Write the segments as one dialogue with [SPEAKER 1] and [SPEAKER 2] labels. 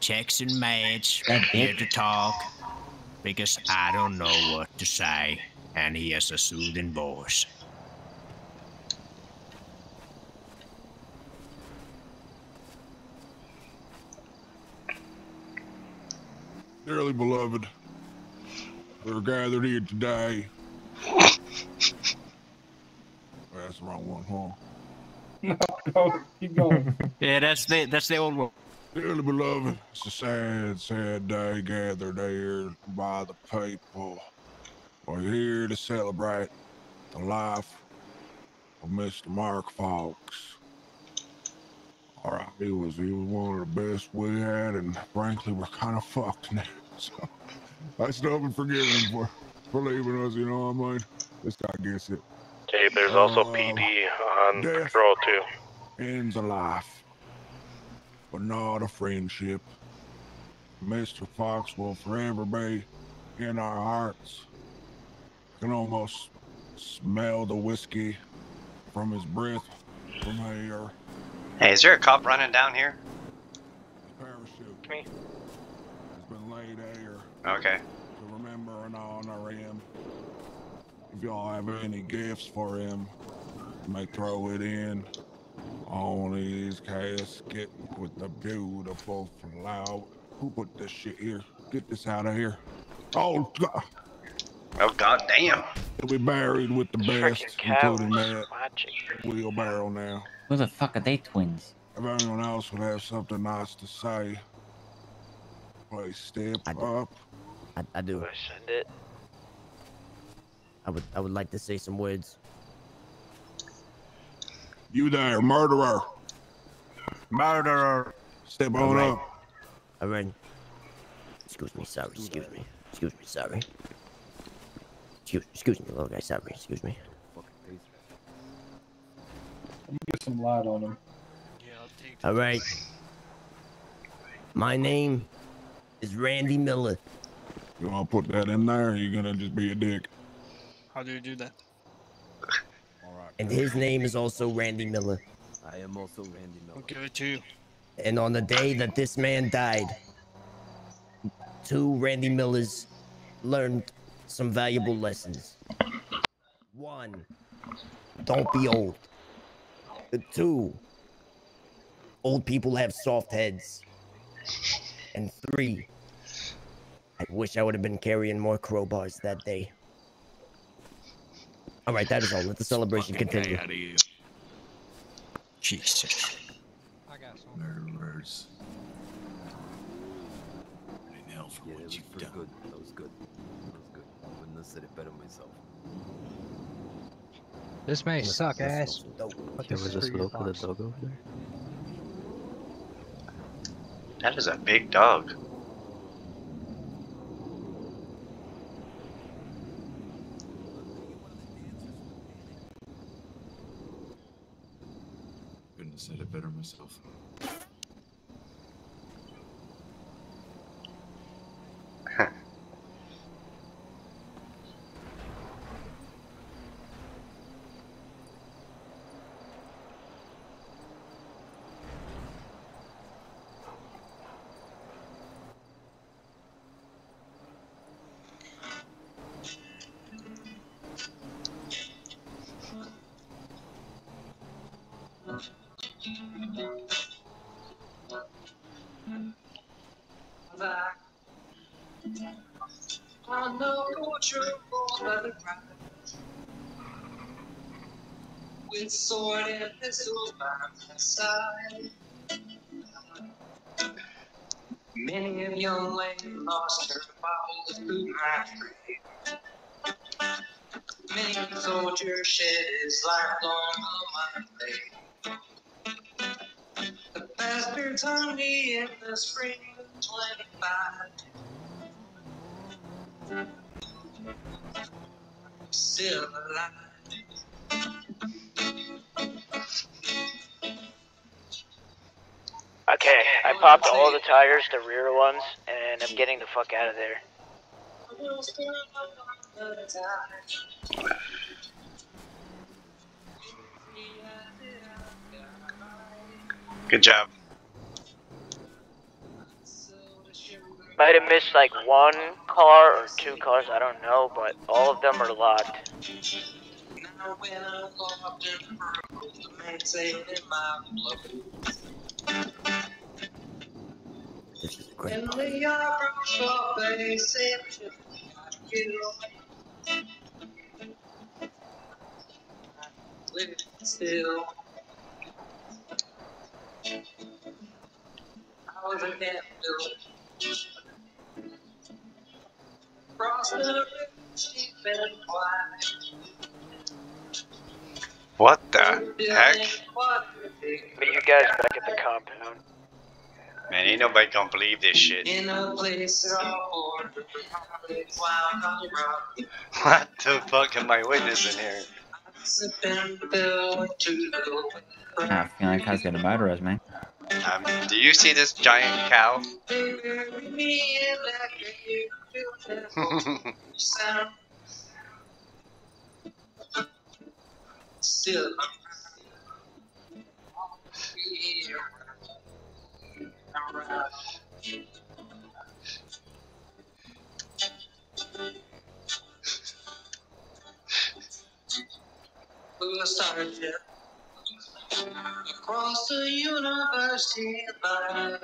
[SPEAKER 1] Jackson Madge
[SPEAKER 2] That
[SPEAKER 1] here to talk because I don't know what to say, and he has a soothing voice.
[SPEAKER 3] Dearly beloved, we're gathered here today. That's the wrong one, huh?
[SPEAKER 4] No, no, keep going.
[SPEAKER 1] Yeah, that's the that's the old one.
[SPEAKER 3] Dearly beloved, it's a sad, sad day gathered here by the people. We're here to celebrate the life of Mr. Mark Fox. All right, he was he was one of the best we had, and frankly, we're kind of fucked now. So I still haven't forgiven him for for leaving us. You know what I mean? This guy gets it.
[SPEAKER 5] Hey, there's also
[SPEAKER 3] Uh,
[SPEAKER 5] PD on
[SPEAKER 3] death.
[SPEAKER 5] patrol too.
[SPEAKER 3] ends a life, but not a friendship. Mr. Fox will forever be in our hearts. can almost smell the whiskey from his breath from here.
[SPEAKER 6] Hey, is there a cop running down here?
[SPEAKER 3] His parachute
[SPEAKER 5] Me.
[SPEAKER 3] has been laid here
[SPEAKER 6] Okay.
[SPEAKER 3] to remember and honor him. If y'all have any gifts for him, you may throw it in on his casket with the beautiful flower. Who put this shit here? Get this out of here. Oh, God.
[SPEAKER 6] Oh god damn.
[SPEAKER 3] He'll buried with the best,
[SPEAKER 5] Freaking cows.
[SPEAKER 3] including that
[SPEAKER 5] Watching.
[SPEAKER 3] wheelbarrow now.
[SPEAKER 2] Who the fuck are they twins?
[SPEAKER 3] If anyone else would have something nice to say, please step
[SPEAKER 7] I do.
[SPEAKER 3] up.
[SPEAKER 7] I, I do.
[SPEAKER 5] Send it.
[SPEAKER 7] I would I would like to say some words.
[SPEAKER 3] You there, murderer.
[SPEAKER 1] Murderer.
[SPEAKER 3] Step on
[SPEAKER 7] Alright.
[SPEAKER 3] up.
[SPEAKER 7] All right. Excuse me. Sorry. Excuse me. Excuse me. Sorry. Excuse, excuse me, little guy. Sorry. Excuse me.
[SPEAKER 4] Let me get some light on him.
[SPEAKER 7] Yeah, I'll take All right. My name is Randy Miller.
[SPEAKER 3] You want to put that in there, or you gonna just be a dick?
[SPEAKER 8] How do you do that?
[SPEAKER 3] All right.
[SPEAKER 7] And his name is also Randy Miller.
[SPEAKER 9] I am also Randy Miller.
[SPEAKER 8] I'll give it to you.
[SPEAKER 7] And on the day that this man died, two Randy Millers learned some valuable lessons. One, don't be old. Two, old people have soft heads. And three, I wish I would have been carrying more crowbars that day. All right, that is all. Let the celebration continue.
[SPEAKER 1] Out of you. Jesus.
[SPEAKER 9] Murderers.
[SPEAKER 1] In hell for
[SPEAKER 9] Yeah,
[SPEAKER 1] what
[SPEAKER 9] that was
[SPEAKER 1] you've
[SPEAKER 9] pretty
[SPEAKER 1] done.
[SPEAKER 9] good. That was good. That was good. I wouldn't have said it better myself.
[SPEAKER 10] This may
[SPEAKER 7] Let's-
[SPEAKER 10] suck
[SPEAKER 7] let's
[SPEAKER 10] ass.
[SPEAKER 7] smoke dope.
[SPEAKER 10] But
[SPEAKER 9] There
[SPEAKER 10] this
[SPEAKER 9] was
[SPEAKER 10] is
[SPEAKER 9] a
[SPEAKER 10] for your
[SPEAKER 9] smoke with a dog over there.
[SPEAKER 6] That is a big dog.
[SPEAKER 1] Couldn't have said it better myself.
[SPEAKER 11] With sword and pistol by my side. Many a young lady lost her bowels through my trade. Many a soldier shed his lifelong on my blade. The bastards hung me in the spring of 25. Still alive.
[SPEAKER 5] Okay, I popped all the tires, the rear ones, and I'm getting the fuck out of there.
[SPEAKER 11] We'll stand up on the tide.
[SPEAKER 6] Good job.
[SPEAKER 5] Might have missed like one car or two cars, I don't know, but all of them are locked.
[SPEAKER 11] Yard broke they said you got killed. Live still. I was a captive. Crossed the river, cheap and white.
[SPEAKER 6] What the heck?
[SPEAKER 5] Meet you guys back at the compound.
[SPEAKER 6] Man, ain't nobody gonna believe this shit.
[SPEAKER 11] In a place they're all border, wild on the rock.
[SPEAKER 6] What the fuck am I witnessing here?
[SPEAKER 11] Sipping bill
[SPEAKER 2] I feel like Kai's got a murder us, man.
[SPEAKER 6] Um, do you see this giant cow?
[SPEAKER 11] me in like a sound. Still, Blue across the universe line.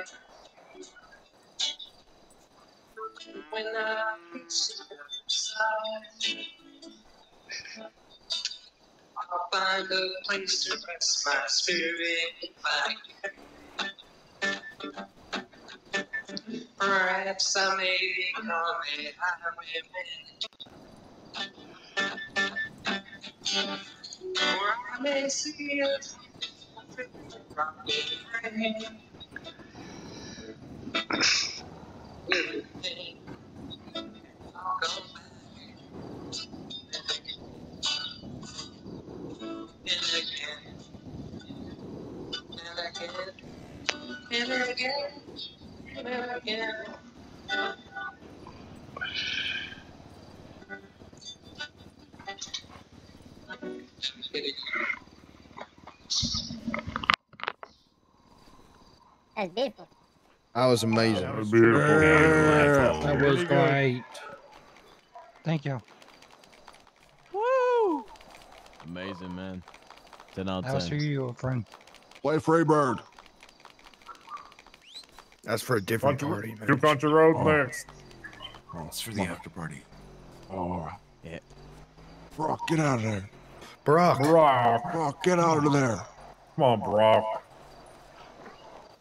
[SPEAKER 11] When I I'll find a place to rest my spirit back. Perhaps I may become a highwayman. Or I may see a I'll go back and again, and again, and again, and again.
[SPEAKER 10] That's beautiful.
[SPEAKER 12] That was amazing.
[SPEAKER 3] That was beautiful.
[SPEAKER 13] That was great. Thank you.
[SPEAKER 14] Woo! Amazing, man. 10 out
[SPEAKER 13] That
[SPEAKER 14] of
[SPEAKER 13] was for
[SPEAKER 14] 10.
[SPEAKER 13] you, friend.
[SPEAKER 3] Play Freebird.
[SPEAKER 12] That's for a different
[SPEAKER 3] Country-
[SPEAKER 12] party, man.
[SPEAKER 3] Two Country Road
[SPEAKER 12] Oh.
[SPEAKER 3] next.
[SPEAKER 15] Oh, it's for the after party.
[SPEAKER 3] Oh, all right.
[SPEAKER 14] Yeah.
[SPEAKER 3] Brock, get out of there.
[SPEAKER 12] Brock.
[SPEAKER 3] Brock. Brock, get out of there. Come on, Brock.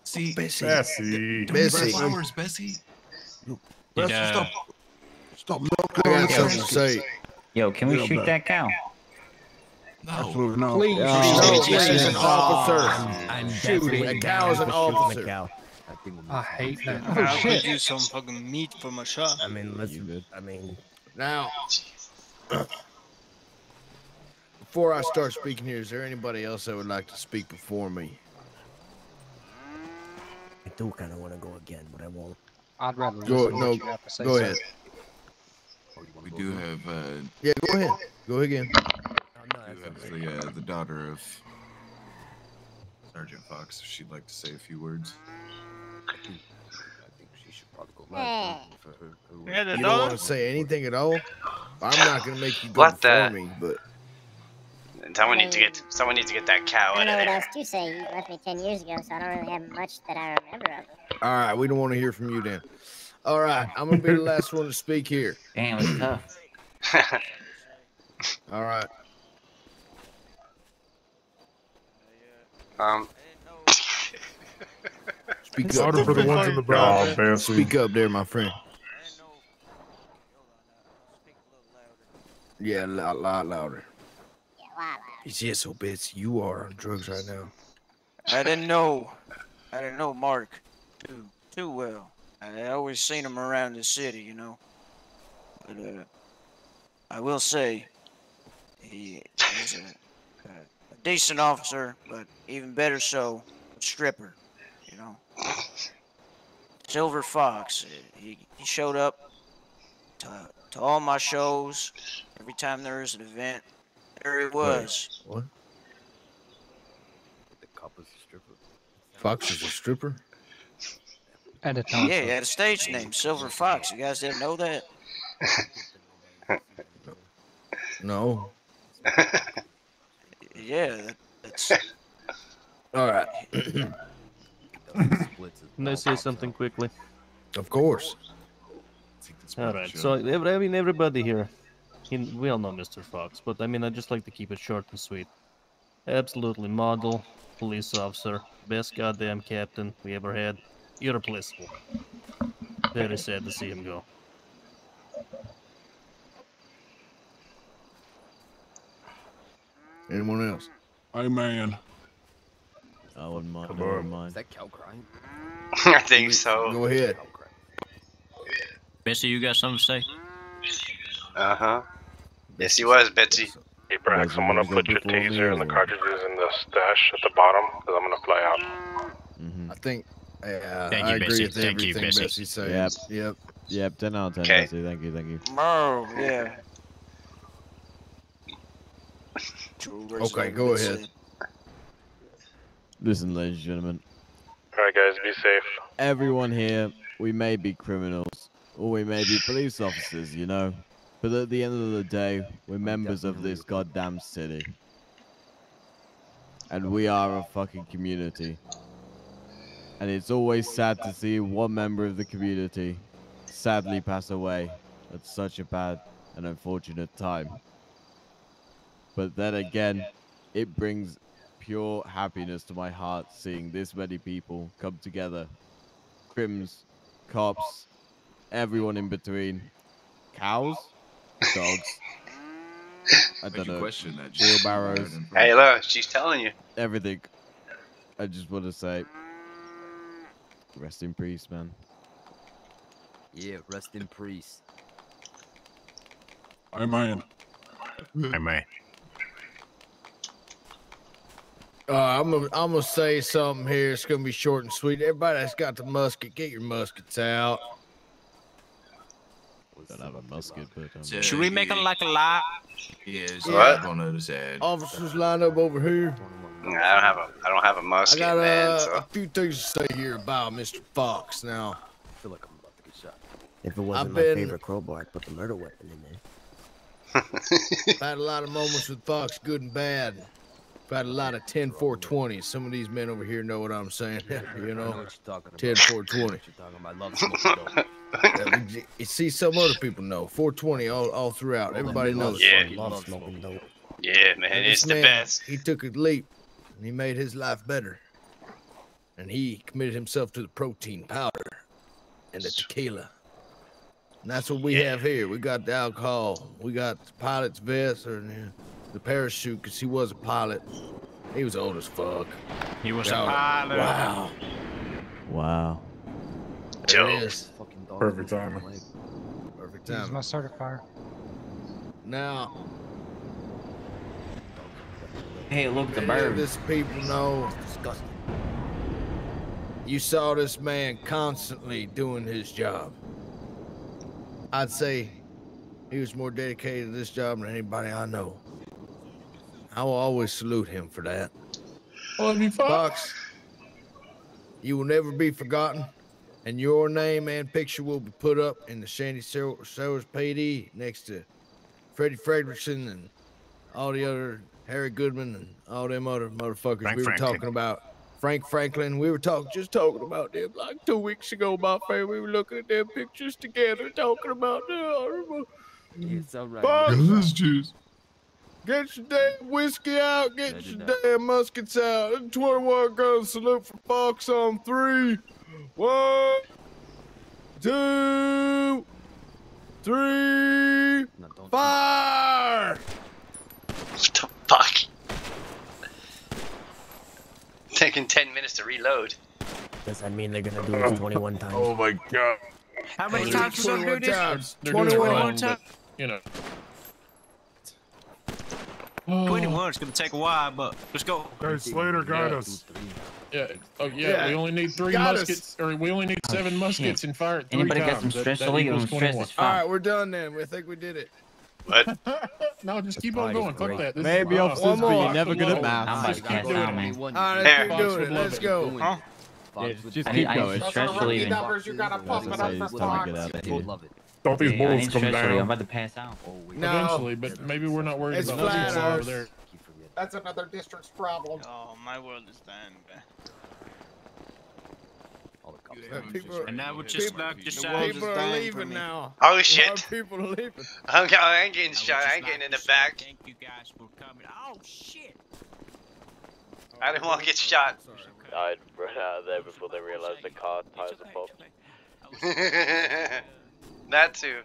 [SPEAKER 15] See,
[SPEAKER 12] Bessie.
[SPEAKER 3] Bessie.
[SPEAKER 15] Don't give her
[SPEAKER 12] Bessie.
[SPEAKER 15] flowers, Bessie.
[SPEAKER 3] Bessie,
[SPEAKER 1] uh,
[SPEAKER 3] stop. Stop milking
[SPEAKER 12] I
[SPEAKER 3] on the
[SPEAKER 12] something to
[SPEAKER 3] biscuit.
[SPEAKER 12] say.
[SPEAKER 2] Yo, can we
[SPEAKER 3] Yeah,
[SPEAKER 2] shoot
[SPEAKER 3] but-
[SPEAKER 2] that cow?
[SPEAKER 15] No.
[SPEAKER 3] Absolutely no.
[SPEAKER 13] Please.
[SPEAKER 12] No,
[SPEAKER 13] shoot
[SPEAKER 12] he's an officer.
[SPEAKER 7] I'm
[SPEAKER 12] Shooting.
[SPEAKER 7] definitely
[SPEAKER 12] A cow's an
[SPEAKER 7] down for shooting
[SPEAKER 12] officer.
[SPEAKER 7] The cow.
[SPEAKER 9] I think we
[SPEAKER 13] I hate that.
[SPEAKER 8] I
[SPEAKER 13] Oh
[SPEAKER 8] could use some fucking meat for my shot.
[SPEAKER 7] I mean, let's.
[SPEAKER 14] You good?
[SPEAKER 7] I mean,
[SPEAKER 12] Now, before I start speaking here, is there anybody else that would like to speak before me?
[SPEAKER 7] I do kind of want to go again, but I won't.
[SPEAKER 13] I'd rather
[SPEAKER 12] Go- no,
[SPEAKER 13] what you have to say.
[SPEAKER 12] Go
[SPEAKER 13] sir.
[SPEAKER 12] ahead.
[SPEAKER 15] We do have, uh,
[SPEAKER 12] Yeah, go ahead. Go again.
[SPEAKER 7] Oh, no,
[SPEAKER 15] we have the, uh, the daughter of Sergeant Fox. If she'd like to say a few words.
[SPEAKER 9] I think she should probably go
[SPEAKER 10] Hey.
[SPEAKER 9] last for her. her
[SPEAKER 8] Yeah,
[SPEAKER 12] You don't want to say anything at all? I'm not gonna make you go
[SPEAKER 6] What
[SPEAKER 12] before
[SPEAKER 6] the-
[SPEAKER 12] me, but
[SPEAKER 6] Someone needs to get someone needs to get that cow
[SPEAKER 10] I
[SPEAKER 6] out
[SPEAKER 10] don't know
[SPEAKER 6] of
[SPEAKER 10] what
[SPEAKER 6] there.
[SPEAKER 10] else to say. You left me 10 years ago, so I don't really have much that I remember of it.
[SPEAKER 12] all right, we don't want to hear from you then. All right, I'm gonna be the last one to speak here.
[SPEAKER 2] Damn, it's tough.
[SPEAKER 12] All right.
[SPEAKER 6] um,
[SPEAKER 12] Speak
[SPEAKER 3] Louder
[SPEAKER 12] up.
[SPEAKER 3] for the ones in the back. Oh, Bessie.
[SPEAKER 12] Speak up there, my friend. Yeah, a lot, lot louder.
[SPEAKER 10] Yeah, wow, wow.
[SPEAKER 12] Yeah, so Betsy, you are on drugs right now.
[SPEAKER 16] I didn't know. I didn't know Mark too too well. I always seen him around the city, you know. But uh, I will say, he is a, a, a decent officer, but even better so, a stripper. You know, Silver Fox. uh, He he showed up to to all my shows. Every time there was an event, there he was.
[SPEAKER 12] What?
[SPEAKER 9] The cop is a stripper.
[SPEAKER 12] Fox is a stripper?
[SPEAKER 13] At a time.
[SPEAKER 16] Yeah, he had a stage name, Silver Fox. You guys didn't know that?
[SPEAKER 12] No.
[SPEAKER 16] Yeah, that, that's.
[SPEAKER 12] All right.
[SPEAKER 17] Can I say something quickly?
[SPEAKER 12] Of course.
[SPEAKER 17] All right. So ev- I mean, everybody here, he, we all know Mr. Fox, but I mean, I just like to keep it short and sweet. Absolutely model police officer, best goddamn captain we ever had, irreplaceable. Very sad to see him go.
[SPEAKER 12] Anyone else?
[SPEAKER 3] Amen.
[SPEAKER 14] I wouldn't mind. I wouldn't mind.
[SPEAKER 9] Is that cow crying?
[SPEAKER 6] I think so.
[SPEAKER 12] Go ahead.
[SPEAKER 1] Bessie, you got something to say?
[SPEAKER 6] Uh huh. Yes, he was, Betsy.
[SPEAKER 18] Hey, Brax, I'm gonna put your taser and the cartridges in the stash at the bottom, because I'm gonna fly out. Mhm.
[SPEAKER 12] I think. Yeah,
[SPEAKER 14] Thank
[SPEAKER 12] I
[SPEAKER 14] you,
[SPEAKER 12] agree
[SPEAKER 14] Bessie.
[SPEAKER 12] with
[SPEAKER 14] Thank you,
[SPEAKER 12] everything
[SPEAKER 14] Bessie.
[SPEAKER 12] Bessie said.
[SPEAKER 14] Yep.
[SPEAKER 12] Yep.
[SPEAKER 14] Yep. Ten out of ten.
[SPEAKER 6] Okay.
[SPEAKER 14] Bessie. Thank you. Thank you.
[SPEAKER 16] Oh, yeah.
[SPEAKER 12] Okay, go ahead.
[SPEAKER 14] Listen, ladies and gentlemen.
[SPEAKER 18] Alright, guys, be safe.
[SPEAKER 14] Everyone here, we may be criminals, or we may be police officers, you know. But at the end of the day, we're members of this goddamn city. And we are a fucking community. And it's always sad to see one member of the community sadly pass away at such a bad and unfortunate time. But then again, it brings pure happiness to my heart seeing this many people come together. Crims, cops, everyone in between. Cows? Dogs. I don't know.
[SPEAKER 15] question that shit.
[SPEAKER 14] Wheelbarrows.
[SPEAKER 6] Hey, look, she's telling you.
[SPEAKER 14] Everything. I just want to say, rest in peace, man.
[SPEAKER 9] Yeah, rest in peace.
[SPEAKER 3] I am I.
[SPEAKER 1] I am Amen.
[SPEAKER 12] Uh, I'm gonna I'm gonna say something here. It's gonna be short and sweet. Everybody that's got the musket, get your muskets out.
[SPEAKER 14] Don't have a musket, but um,
[SPEAKER 1] Should we make it like a lie?
[SPEAKER 15] Yeah, it's
[SPEAKER 12] What?
[SPEAKER 15] on the other side.
[SPEAKER 12] Officers line up over here.
[SPEAKER 6] I don't have a, I don't have a
[SPEAKER 12] I
[SPEAKER 6] musket,
[SPEAKER 12] got uh,
[SPEAKER 6] man.
[SPEAKER 12] a
[SPEAKER 6] So.
[SPEAKER 12] few things to say here about Mr. Fox. Now,
[SPEAKER 9] I feel like I'm about to get shot.
[SPEAKER 7] If it wasn't
[SPEAKER 12] I've
[SPEAKER 7] my
[SPEAKER 12] been-
[SPEAKER 7] favorite crowbar, I'd put the murder weapon in there.
[SPEAKER 12] I've had a lot of moments with Fox, good and bad. I've a lot of 10 420s. Some of these men over here know what I'm saying. you
[SPEAKER 9] I know
[SPEAKER 12] know,
[SPEAKER 9] what you're talking about.
[SPEAKER 12] 10 420.
[SPEAKER 9] What you're talking about. I love smoking dope.
[SPEAKER 12] Yeah, we- You see, some other people know 420 all, all throughout. Everybody knows.
[SPEAKER 6] Yeah.
[SPEAKER 7] Love smoking dope.
[SPEAKER 6] Yeah, man,
[SPEAKER 12] And
[SPEAKER 6] it's
[SPEAKER 12] this
[SPEAKER 6] the
[SPEAKER 12] man,
[SPEAKER 6] best.
[SPEAKER 12] He took a leap and he made his life better. And he committed himself to the protein powder and the tequila. And that's what we have here. We got the alcohol. We got the pilot's vest or the- the parachute because he was a pilot. He was old as fuck.
[SPEAKER 1] He was
[SPEAKER 12] So-
[SPEAKER 1] a pilot.
[SPEAKER 12] Wow.
[SPEAKER 14] Wow.
[SPEAKER 12] There it is.
[SPEAKER 9] Fucking dog
[SPEAKER 4] Perfect
[SPEAKER 9] was on
[SPEAKER 4] timing.
[SPEAKER 9] my leg.
[SPEAKER 12] Perfect
[SPEAKER 13] He's
[SPEAKER 12] time.
[SPEAKER 13] my certifier.
[SPEAKER 12] Now,
[SPEAKER 2] Hey, look at the
[SPEAKER 12] many
[SPEAKER 2] bird.
[SPEAKER 12] this people know
[SPEAKER 9] Disgusting.
[SPEAKER 12] you saw this man constantly doing his job. I'd say he was more dedicated to this job than anybody I know. I will always salute him for that.
[SPEAKER 4] Love you, Fox.
[SPEAKER 12] Fox, you will never be forgotten, and your name and picture will be put up in the Shandy Sel- Sellers PD next to Freddie Frederickson and all the other Harry Goodman and all them other motherfuckers
[SPEAKER 1] Frank
[SPEAKER 12] we were
[SPEAKER 1] Franklin.
[SPEAKER 12] talking about. Frank Franklin, we were talking just talking about them like two weeks ago, my friend. We were looking at them pictures together, talking about them.
[SPEAKER 9] Yeah, it's all right.
[SPEAKER 12] Fox,
[SPEAKER 15] This juice.
[SPEAKER 12] Get your damn whiskey out. Get
[SPEAKER 9] Yeah,
[SPEAKER 12] your
[SPEAKER 9] that.
[SPEAKER 12] damn muskets out. And 21 gun salute for Fox on three. One, two, three,
[SPEAKER 9] No, don't
[SPEAKER 12] fire!
[SPEAKER 6] What the fuck? Taking 10 minutes to reload.
[SPEAKER 7] Does that mean they're gonna do it 21 times?
[SPEAKER 4] Oh my god.
[SPEAKER 1] How many times is
[SPEAKER 12] doing
[SPEAKER 1] gonna do
[SPEAKER 12] 21
[SPEAKER 1] this?
[SPEAKER 12] times. 21 times.
[SPEAKER 4] You know.
[SPEAKER 1] 21 is gonna take a while, but let's go.
[SPEAKER 4] Hey, Slater got
[SPEAKER 9] Two,
[SPEAKER 4] us. Yeah. Oh yeah,
[SPEAKER 12] Yeah.
[SPEAKER 4] We only need three
[SPEAKER 12] Got us.
[SPEAKER 4] muskets, or we only need seven oh, muskets and fire it three
[SPEAKER 2] Anybody got some stress
[SPEAKER 4] that
[SPEAKER 2] to leave stress
[SPEAKER 4] 21.
[SPEAKER 2] is fine.
[SPEAKER 12] right, we're done then. We think we did it.
[SPEAKER 6] What?
[SPEAKER 4] no, just keep on going. Fuck that. This
[SPEAKER 14] Maybe
[SPEAKER 4] is,
[SPEAKER 14] officers,
[SPEAKER 12] One
[SPEAKER 14] but
[SPEAKER 12] more.
[SPEAKER 14] you're never good at math.
[SPEAKER 4] Just
[SPEAKER 2] to
[SPEAKER 4] keep doing it.
[SPEAKER 12] All right, let's keep doing it. Let's go.
[SPEAKER 6] Huh?
[SPEAKER 9] Just
[SPEAKER 14] Just
[SPEAKER 9] I
[SPEAKER 14] keep
[SPEAKER 9] need- I need
[SPEAKER 14] going.
[SPEAKER 9] stress
[SPEAKER 14] That's what
[SPEAKER 9] relieving.
[SPEAKER 14] Numbers, you gotta pump it up for Fox.
[SPEAKER 9] Love it.
[SPEAKER 4] Don't these
[SPEAKER 9] Yeah,
[SPEAKER 4] bulls come
[SPEAKER 9] stress relief.
[SPEAKER 4] down?
[SPEAKER 9] I'm about to pass out. Oh, no.
[SPEAKER 4] Eventually, but maybe we're not worried
[SPEAKER 12] It's
[SPEAKER 4] about
[SPEAKER 12] flat
[SPEAKER 4] people over there.
[SPEAKER 12] That's another district's problem.
[SPEAKER 8] Oh, my world is dying, man.
[SPEAKER 12] People,
[SPEAKER 1] And I would just like to
[SPEAKER 12] the
[SPEAKER 1] say-
[SPEAKER 12] people are leaving now.
[SPEAKER 6] Oh
[SPEAKER 12] A lot of oh,
[SPEAKER 6] shit!
[SPEAKER 12] People are leaving.
[SPEAKER 6] I'm, I ain't getting shot. I ain't getting in the back.
[SPEAKER 1] Thank you guys for coming. Oh shit!
[SPEAKER 6] I didn't want to get shot.
[SPEAKER 19] I'd run out of there before they realized the car tires are popped.
[SPEAKER 6] that too.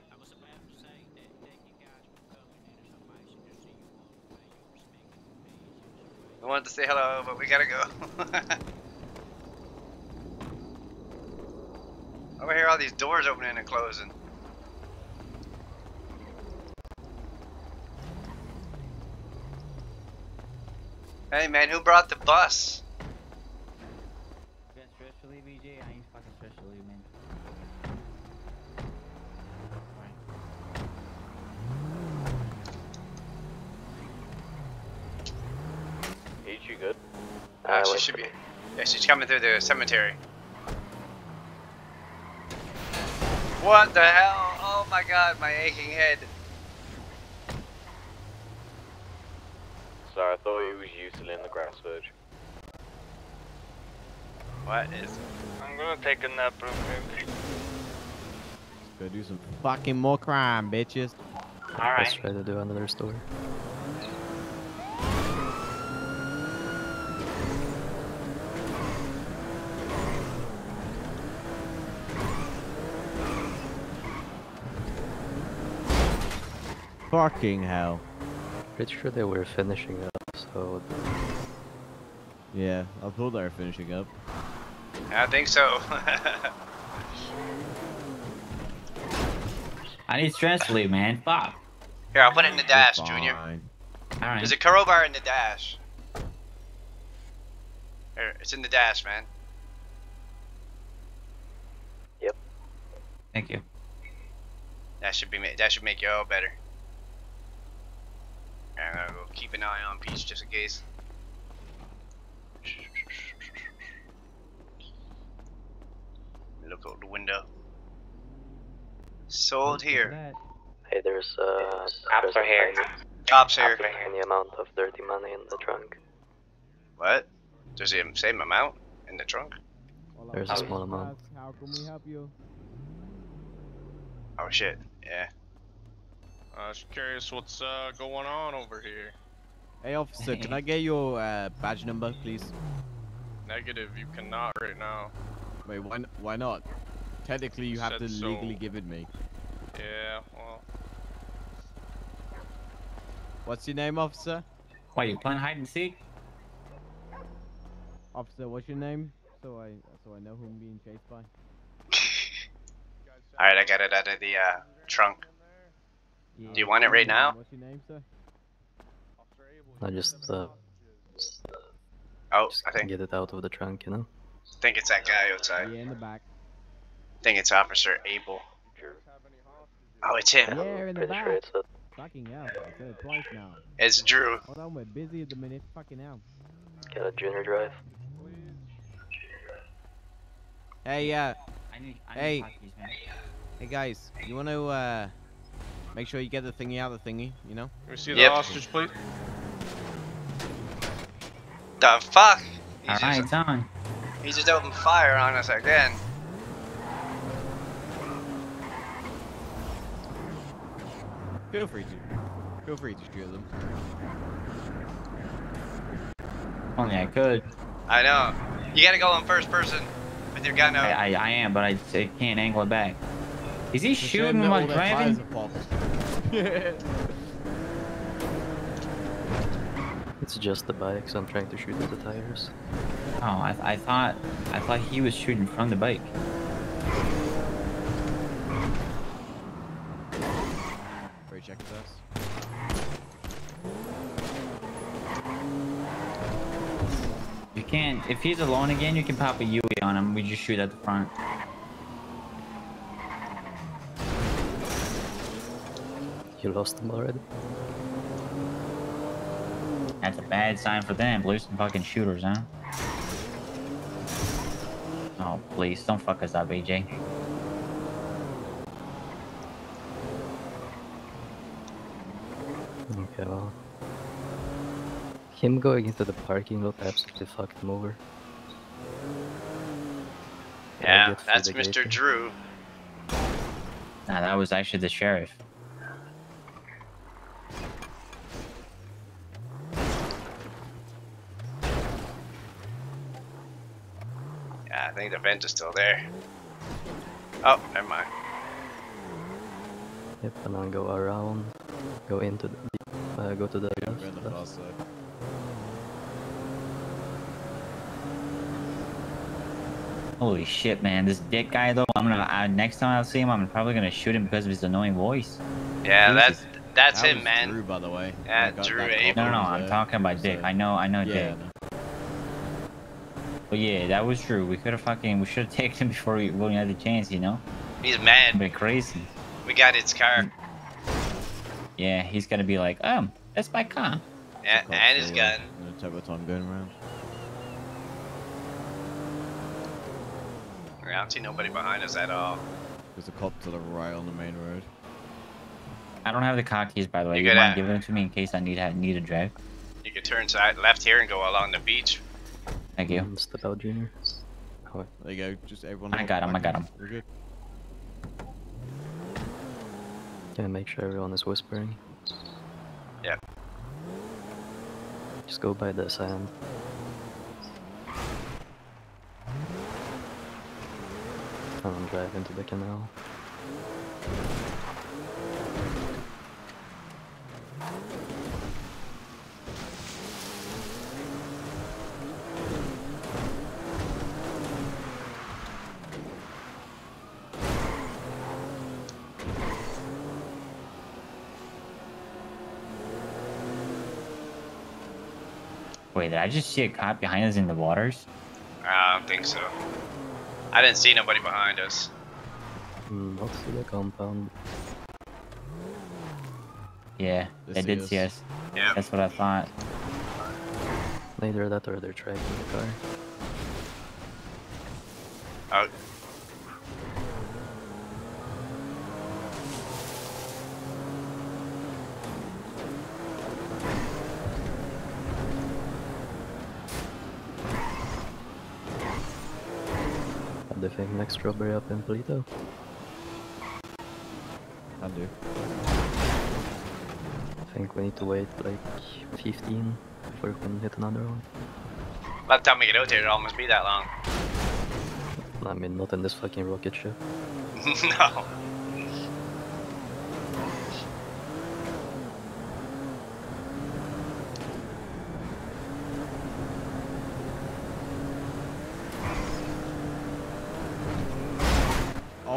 [SPEAKER 6] I wanted to say hello, but we gotta go. Over here, all these doors opening and closing. Hey man, who brought the bus?
[SPEAKER 9] Stress relief, EJ. I ain't fucking stress relief, man.
[SPEAKER 19] Each you good?
[SPEAKER 6] Uh, she should be. Yeah, she's coming through the cemetery. What the hell? Oh my god, my aching head.
[SPEAKER 19] Sorry, I thought it was you still in the grass verge.
[SPEAKER 6] What is?
[SPEAKER 19] I'm gonna take a nap real quick.
[SPEAKER 14] Go do some fucking more crime, bitches.
[SPEAKER 9] Let's try to do another story.
[SPEAKER 14] Fucking hell.
[SPEAKER 9] Pretty sure they were finishing up, so
[SPEAKER 14] Yeah, I thought they were finishing up.
[SPEAKER 6] I think so.
[SPEAKER 9] I need stress relief, man. Fuck.
[SPEAKER 6] Here, I'll put it in the dash, Junior.
[SPEAKER 14] Fine.
[SPEAKER 9] Alright.
[SPEAKER 6] There's a crowbar in the dash. Here, it's in the dash, man. Yep.
[SPEAKER 9] Thank you.
[SPEAKER 6] That should be that should make you all better. And I'll keep an eye on Peach just in case. Look out the window. Sold here.
[SPEAKER 9] Hey, there's uh.
[SPEAKER 19] Cops are here.
[SPEAKER 6] Cops here.
[SPEAKER 9] And the amount of dirty money in the trunk.
[SPEAKER 6] What? Does it same amount in the trunk?
[SPEAKER 9] There's a small amount.
[SPEAKER 14] How can we help you?
[SPEAKER 6] Oh shit. Yeah.
[SPEAKER 18] I was curious what's uh, going on over here.
[SPEAKER 14] Hey, officer, can I get your uh, badge number, please?
[SPEAKER 18] Negative, you cannot right now.
[SPEAKER 14] Wait, why, n- why not? Technically, you have to
[SPEAKER 18] so.
[SPEAKER 14] legally give it me.
[SPEAKER 18] Yeah, well,
[SPEAKER 14] What's your name, officer?
[SPEAKER 9] Why you playing hide and seek?
[SPEAKER 14] Officer, what's your name? So I so I know who I'm being chased by.
[SPEAKER 6] Alright, I got it out of the uh, trunk. Do you want it right now?
[SPEAKER 14] What's your name, sir?
[SPEAKER 9] I just uh.
[SPEAKER 6] Oh,
[SPEAKER 9] just
[SPEAKER 6] I think
[SPEAKER 9] get it out of the trunk, you know.
[SPEAKER 6] I think it's that guy outside.
[SPEAKER 14] Yeah, in the back.
[SPEAKER 6] think it's Officer Abel. Oh, it's him.
[SPEAKER 14] Yeah, in the back.
[SPEAKER 9] sure it's a.
[SPEAKER 14] Fucking hell, I said it twice now.
[SPEAKER 6] It's Drew.
[SPEAKER 14] Hold on, we're busy at the minute. Fucking hell.
[SPEAKER 9] Get a junior drive.
[SPEAKER 14] Hey, uh,
[SPEAKER 9] I. I
[SPEAKER 14] Hey.
[SPEAKER 9] need hotkeys, man.
[SPEAKER 14] hey guys, you want to uh make sure you get the thingy out of the thingy, you know?
[SPEAKER 18] Can we see
[SPEAKER 6] Yep.
[SPEAKER 18] the hostage, please?
[SPEAKER 6] The fuck? He
[SPEAKER 9] All
[SPEAKER 6] just,
[SPEAKER 9] on.
[SPEAKER 6] he just opened fire on us again.
[SPEAKER 14] Feel free to. Feel free to shoot them.
[SPEAKER 9] Only I could.
[SPEAKER 6] I know. You gotta go in first person with your gun out.
[SPEAKER 9] I, I, I am, but I, I can't angle it back. Is he
[SPEAKER 14] Just
[SPEAKER 9] shooting
[SPEAKER 14] them that
[SPEAKER 9] while
[SPEAKER 14] all their tires
[SPEAKER 9] driving?
[SPEAKER 14] Are popped.
[SPEAKER 9] It's just the bike, so I'm trying to shoot at the tires. Oh, I, I thought I thought he was shooting from the bike.
[SPEAKER 14] Free check first.
[SPEAKER 9] You can't. If he's alone again, you can pop a Yui on him. We just shoot at the front. You lost him already. That's a bad sign for them. Blue some fucking shooters, huh? Oh, please, don't fuck us up, AJ.
[SPEAKER 20] Okay, well. Him going into the parking lot absolutely fucked him over.
[SPEAKER 6] Yeah, that's
[SPEAKER 20] the gate
[SPEAKER 6] Mr. Drew.
[SPEAKER 9] Nah, that was actually the sheriff.
[SPEAKER 6] Think the vent is still there. Oh, never mind.
[SPEAKER 20] Yep, and then go around, go into the, uh, go to the
[SPEAKER 14] Yeah,
[SPEAKER 20] left,
[SPEAKER 14] in the far side.
[SPEAKER 9] Holy shit, man! This dick guy though. I'm gonna uh, next time I see him, I'm probably gonna shoot him because of his annoying voice.
[SPEAKER 6] Yeah,
[SPEAKER 9] Jesus.
[SPEAKER 6] that's that's
[SPEAKER 14] That
[SPEAKER 6] him, man.
[SPEAKER 14] Drew, by the way.
[SPEAKER 6] Yeah, Drew
[SPEAKER 14] that
[SPEAKER 6] Abel.
[SPEAKER 9] No, no, I'm talking about Dick. I know, I know
[SPEAKER 14] Yeah,
[SPEAKER 9] Dick. But yeah, that was true. We could have fucking, we should have taken him before we, when we had the chance, you know?
[SPEAKER 6] He's mad.
[SPEAKER 9] Been crazy.
[SPEAKER 6] We got his car.
[SPEAKER 9] Yeah, he's gonna be like, um, that's my car.
[SPEAKER 6] Yeah,
[SPEAKER 14] Cop
[SPEAKER 6] and his
[SPEAKER 14] still,
[SPEAKER 6] gun.
[SPEAKER 14] Gonna take our time going around.
[SPEAKER 6] I don't see nobody behind us at all.
[SPEAKER 14] There's a cop to the right on the main road.
[SPEAKER 9] I don't have the car keys, by the way.
[SPEAKER 6] You
[SPEAKER 9] You,
[SPEAKER 6] gotta-
[SPEAKER 9] mind giving them to me in case I need need to drive?
[SPEAKER 6] You could turn side left here and go along the beach.
[SPEAKER 9] Thank you.
[SPEAKER 20] Um, Step out, Junior. Oh,
[SPEAKER 14] There you go. Just everyone.
[SPEAKER 9] I got him, I got
[SPEAKER 14] in.
[SPEAKER 9] him.
[SPEAKER 14] We're good.
[SPEAKER 20] yeah, make sure everyone is whispering.
[SPEAKER 6] Yeah.
[SPEAKER 20] Just go by the sand. And then drive into the canal.
[SPEAKER 9] Wait, did I just see a cop behind us in the waters?
[SPEAKER 6] I don't think so. I didn't see nobody behind us.
[SPEAKER 20] Hmm, Not to the compound.
[SPEAKER 9] Yeah,
[SPEAKER 14] They
[SPEAKER 9] they
[SPEAKER 14] see
[SPEAKER 9] did
[SPEAKER 14] us.
[SPEAKER 9] see us.
[SPEAKER 6] Yeah.
[SPEAKER 9] That's what I thought.
[SPEAKER 20] Either that or they're tracking the car.
[SPEAKER 6] Oh,
[SPEAKER 20] Have next strawberry up in Paleto?
[SPEAKER 14] I do.
[SPEAKER 20] I think we need to wait like 15 before we can hit another one.
[SPEAKER 6] by the time we get out there, it'll almost be that long.
[SPEAKER 20] I mean, not in this fucking rocket ship.
[SPEAKER 6] no.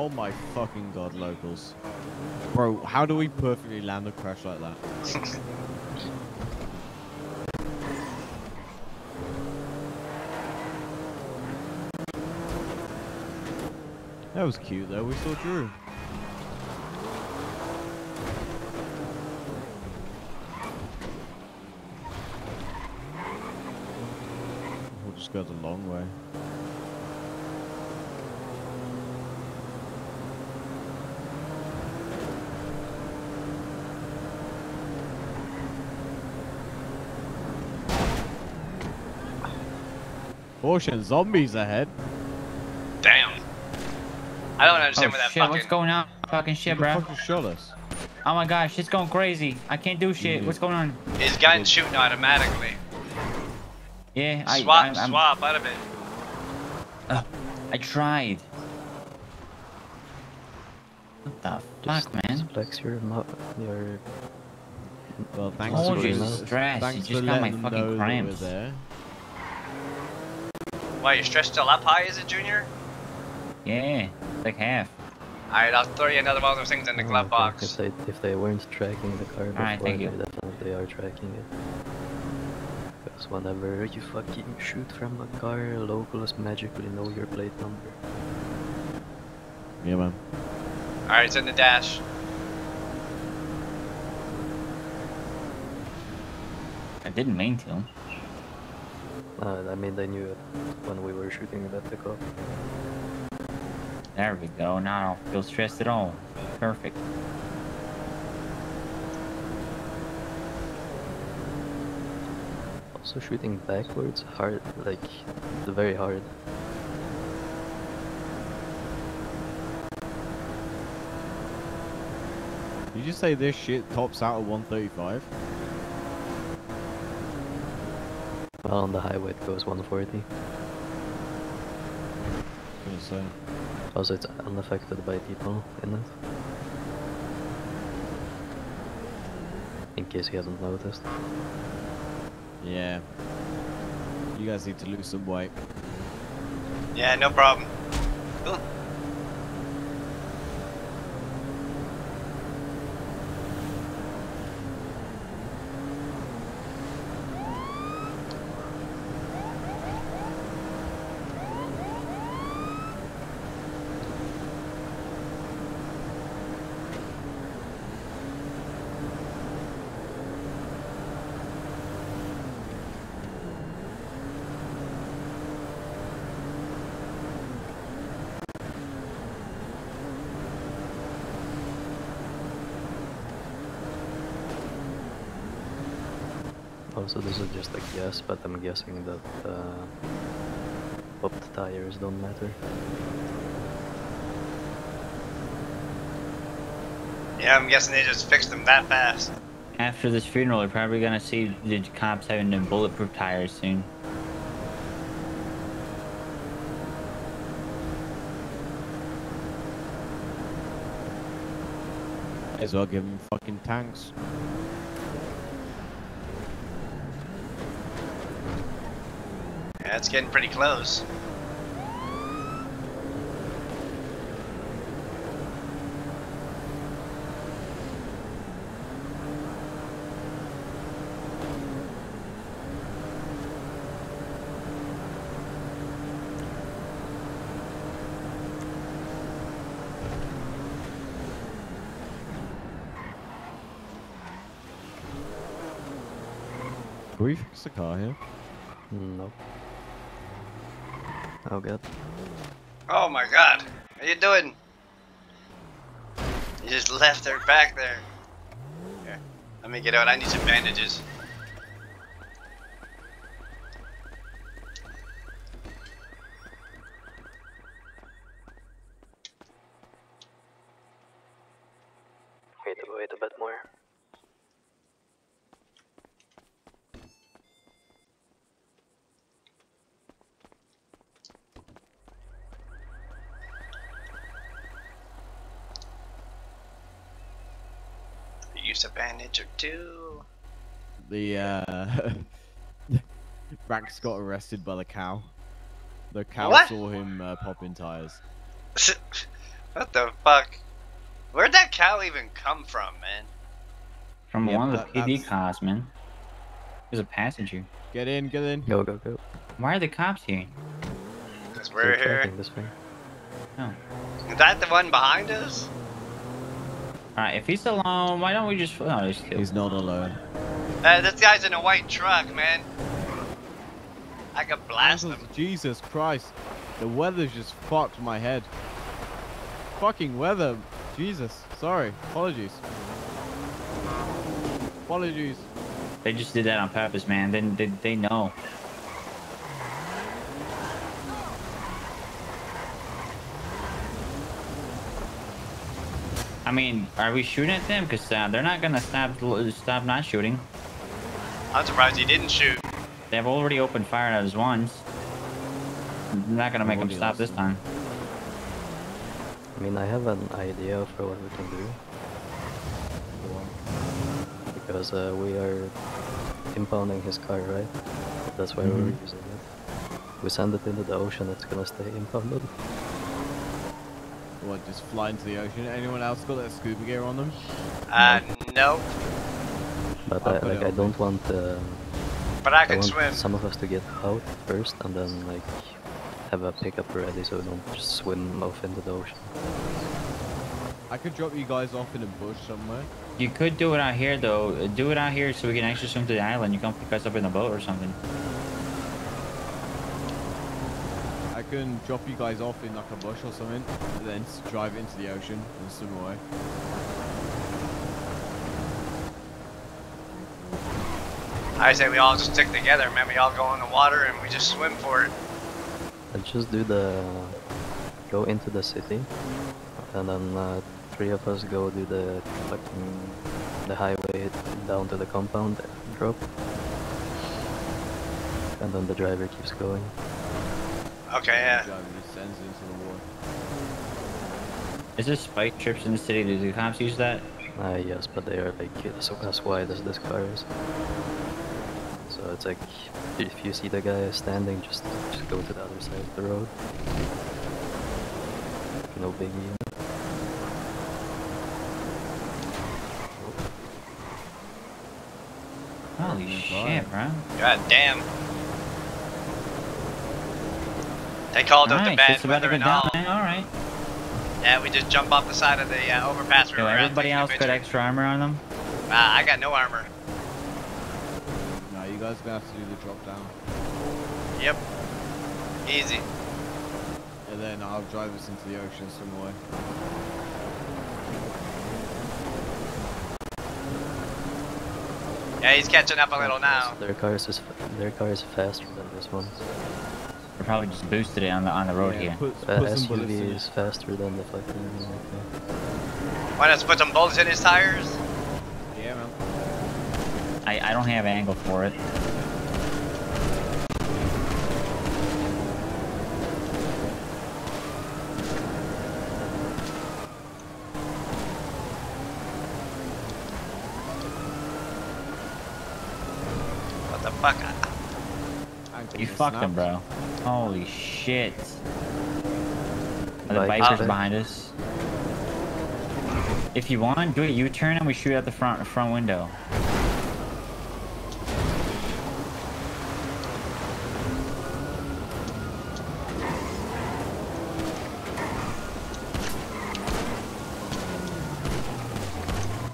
[SPEAKER 14] Oh my fucking god, locals. Bro, how do we perfectly land a crash like that? that was cute though, we saw Drew. We'll just go the long way. Caution, zombies ahead.
[SPEAKER 6] Damn. I don't understand
[SPEAKER 9] oh
[SPEAKER 6] where that
[SPEAKER 9] shit,
[SPEAKER 6] fucking.
[SPEAKER 9] what's going on? Fucking shit, bro.
[SPEAKER 14] fuck just shot us?
[SPEAKER 9] Oh my gosh, shit's going crazy. I can't do shit. What's going on?
[SPEAKER 6] His gun's shooting automatically.
[SPEAKER 9] Yeah, I,
[SPEAKER 6] swap,
[SPEAKER 9] I, I'm,
[SPEAKER 6] swap out of it.
[SPEAKER 9] Ugh, I tried. What the fuck, man?
[SPEAKER 20] Flex your mo- your.
[SPEAKER 14] Well, thanks
[SPEAKER 9] Oh,
[SPEAKER 14] for,
[SPEAKER 9] Jesus Christ,
[SPEAKER 14] thanks
[SPEAKER 9] you just got my fucking cramps.
[SPEAKER 14] We're there.
[SPEAKER 6] Why, your stress still up high, is it, Junior?
[SPEAKER 9] Yeah, like half.
[SPEAKER 6] Alright, I'll throw you another one of those things in the oh glove
[SPEAKER 20] If
[SPEAKER 6] box.
[SPEAKER 20] they if they weren't tracking the car before,
[SPEAKER 9] Alright, thank
[SPEAKER 20] they
[SPEAKER 9] you.
[SPEAKER 20] definitely are tracking it. Because whenever you fucking shoot from a car, locals magically know your plate number.
[SPEAKER 14] Yeah, man.
[SPEAKER 6] Alright, it's in the dash.
[SPEAKER 9] I didn't mean to.
[SPEAKER 20] Uh, I mean, they knew it when we were shooting at the cop.
[SPEAKER 9] There we go. Now I don't feel stressed at all. Perfect.
[SPEAKER 20] Also shooting backwards hard, like very hard.
[SPEAKER 14] Did you say this shit tops out at 135?
[SPEAKER 20] Well, on the highway it goes 140.
[SPEAKER 14] Gonna say.
[SPEAKER 20] Also, it's unaffected by people in it. In case you haven't noticed.
[SPEAKER 14] Yeah. You guys need to lose some weight.
[SPEAKER 6] Yeah, no problem. Cool.
[SPEAKER 20] Also, this is just a guess, but I'm guessing that uh, popped tires don't matter.
[SPEAKER 6] Yeah, I'm guessing they just fixed them that fast.
[SPEAKER 9] After this funeral, we're probably gonna see the cops having them bulletproof tires soon.
[SPEAKER 14] Might as well give them fucking tanks.
[SPEAKER 6] It's getting pretty close.
[SPEAKER 14] Can we fix the car here?
[SPEAKER 20] No. Oh god.
[SPEAKER 6] Oh my god. What are you doing? You just left her back there. Here, let me get out. I need some bandages.
[SPEAKER 20] Wait, wait a bit more.
[SPEAKER 6] Use a two.
[SPEAKER 14] The uh Rax got arrested by the cow. The cow
[SPEAKER 6] What?
[SPEAKER 14] saw him uh, popping tires.
[SPEAKER 6] what the fuck? Where'd that cow even come from, man?
[SPEAKER 9] From
[SPEAKER 14] Yep,
[SPEAKER 9] one of the PD cars, man. There's a passenger.
[SPEAKER 14] Get in, get in.
[SPEAKER 20] Go, go, go.
[SPEAKER 9] Why are the cops here?
[SPEAKER 6] Because we're here.
[SPEAKER 20] This way.
[SPEAKER 9] Oh.
[SPEAKER 6] Is that the one behind us?
[SPEAKER 9] Alright, if he's alone, why don't we just... Oh, he's, still...
[SPEAKER 14] He's not alone.
[SPEAKER 6] Uh, this guy's in a white truck, man. I could blast him.
[SPEAKER 14] Jesus Christ. The weather's just fucked my head. Fucking weather. Jesus. Sorry. Apologies. Apologies.
[SPEAKER 9] They just did that on purpose, man. They, they, they know. I mean, are we shooting at them? Because uh, they're not gonna stop stop not shooting.
[SPEAKER 6] I'm surprised he didn't shoot.
[SPEAKER 9] They've already opened fire at us once. I'm not gonna make them stop this time.
[SPEAKER 20] I mean, I have an idea for what we can do. Because uh, we are impounding his car, right? That's why we're
[SPEAKER 14] Mhm.
[SPEAKER 20] using it. We send it into the ocean, it's gonna stay impounded.
[SPEAKER 14] What, just fly into the ocean? Anyone else got that scuba gear on them?
[SPEAKER 6] Uh, no.
[SPEAKER 20] But
[SPEAKER 14] I'll
[SPEAKER 20] I,
[SPEAKER 14] put it
[SPEAKER 20] like, I don't want. Uh,
[SPEAKER 6] But I can
[SPEAKER 20] want
[SPEAKER 6] swim.
[SPEAKER 20] some of us to get out first, and then like have a pickup ready, so we don't just swim off into the ocean.
[SPEAKER 14] I could drop you guys off in a bush somewhere.
[SPEAKER 9] You could do it out here, though. Do it out here so we can actually swim to the island. You can pick us up in a boat or something.
[SPEAKER 14] I can drop you guys off in like a bush or something, and then drive into the ocean and swim away.
[SPEAKER 6] I say we all just stick together, man. We all go in the water and we just swim for it.
[SPEAKER 20] Let's just do the go into the city, and then uh, three of us go do the fucking the highway down to the compound drop, and then the driver keeps going.
[SPEAKER 6] Okay, yeah.
[SPEAKER 14] Driver just sends it into the water.
[SPEAKER 9] Is there spike trips in the city? Do the cops use that?
[SPEAKER 20] Uh, yes, but they are like so that's why as this car is. So it's like if you see the guy standing, just just go to the other side of the road. No biggie.
[SPEAKER 9] Holy shit, bro.
[SPEAKER 6] God damn. They called out the
[SPEAKER 9] Alright,
[SPEAKER 6] bad
[SPEAKER 9] shit's about
[SPEAKER 6] weather and all.
[SPEAKER 9] man. Alright.
[SPEAKER 6] Yeah, we just jump off the side of the uh, overpass we
[SPEAKER 9] Yo, everybody else got extra armor on them?
[SPEAKER 6] Uh, I got no armor.
[SPEAKER 14] No, you guys gonna have to do the drop down,
[SPEAKER 6] Yep. Easy.
[SPEAKER 14] and then I'll drive us into the ocean swim away.
[SPEAKER 6] Yeah, he's catching up a little now.
[SPEAKER 20] Their cars is their car is faster than this one.
[SPEAKER 9] They probably just boosted it on the on the road here.
[SPEAKER 20] Uh, SUV is faster than the fucking.
[SPEAKER 6] Why not put some bullets in his tires?
[SPEAKER 14] Yeah, man.
[SPEAKER 9] I, I don't have angle for it.
[SPEAKER 6] What the fuck?
[SPEAKER 9] You them, bro. Holy shit. Are the
[SPEAKER 20] Bike
[SPEAKER 9] bikers
[SPEAKER 20] is uh,
[SPEAKER 9] behind us? If you want, do a U-turn and we shoot out the front front window.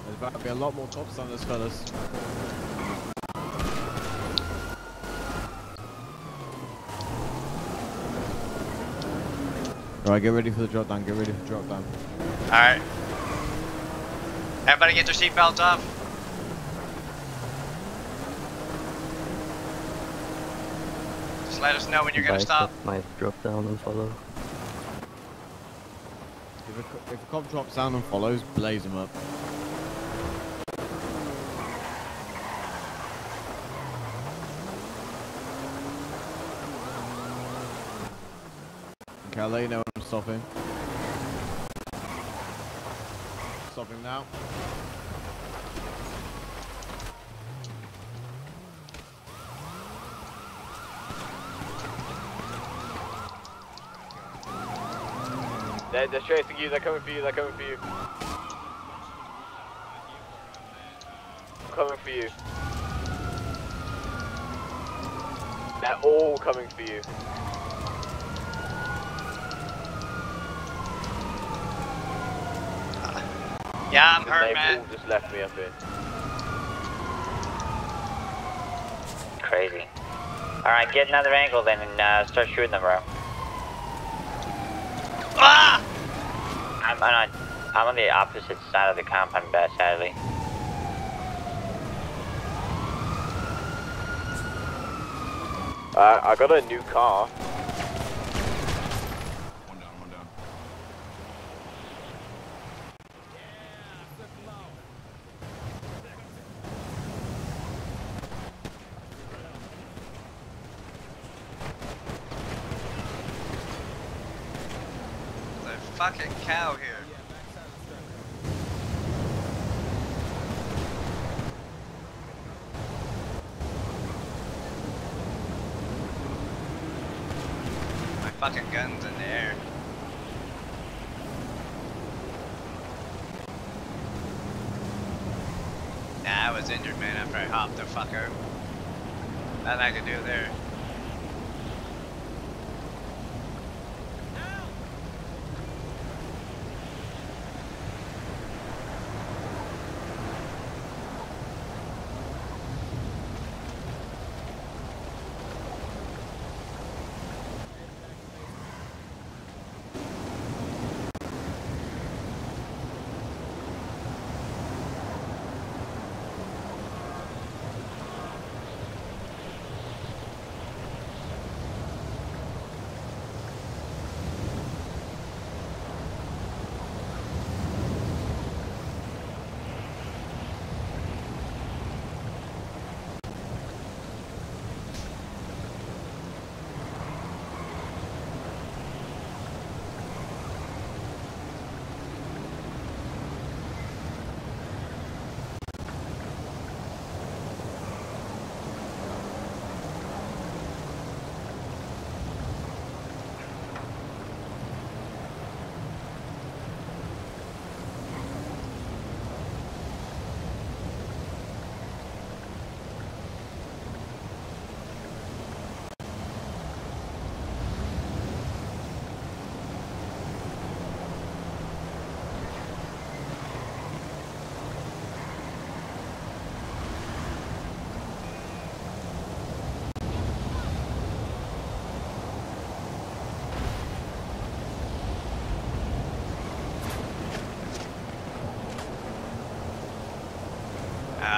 [SPEAKER 14] There's about to be a lot more cops on this, fellas. Alright, get ready for the drop down, get ready for the drop down.
[SPEAKER 6] Alright. Everybody get their seatbelts off. Just let us know when you're gonna stop.
[SPEAKER 20] that Might drop down and follow.
[SPEAKER 14] If a, if a cop drops down and follows, blaze him up. Okay, I'll let you know I'm stopping. Stopping now.
[SPEAKER 19] They're, they're chasing you, they're coming for you, they're coming for you. I'm coming for you. They're all coming for you.
[SPEAKER 6] Yeah, I'm
[SPEAKER 19] And
[SPEAKER 6] hurt, man.
[SPEAKER 19] all just left me up here.
[SPEAKER 5] Crazy. Alright, get another angle then and uh, start shooting them, bro.
[SPEAKER 6] Ah!
[SPEAKER 5] I'm, on, I'm on the opposite side of the compound, bad, sadly.
[SPEAKER 19] Uh, I got a new car.
[SPEAKER 6] There's a fucking cow here. My fucking gun's in the air. Nah, I was injured, man, after I hopped the fuck out. Nothing I could do there.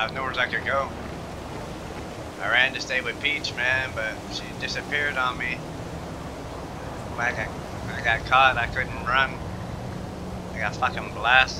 [SPEAKER 6] Have nowhere I could go. I ran to stay with Peach, man, but she disappeared on me. Like I, I got caught, I couldn't run. I got fucking blasted.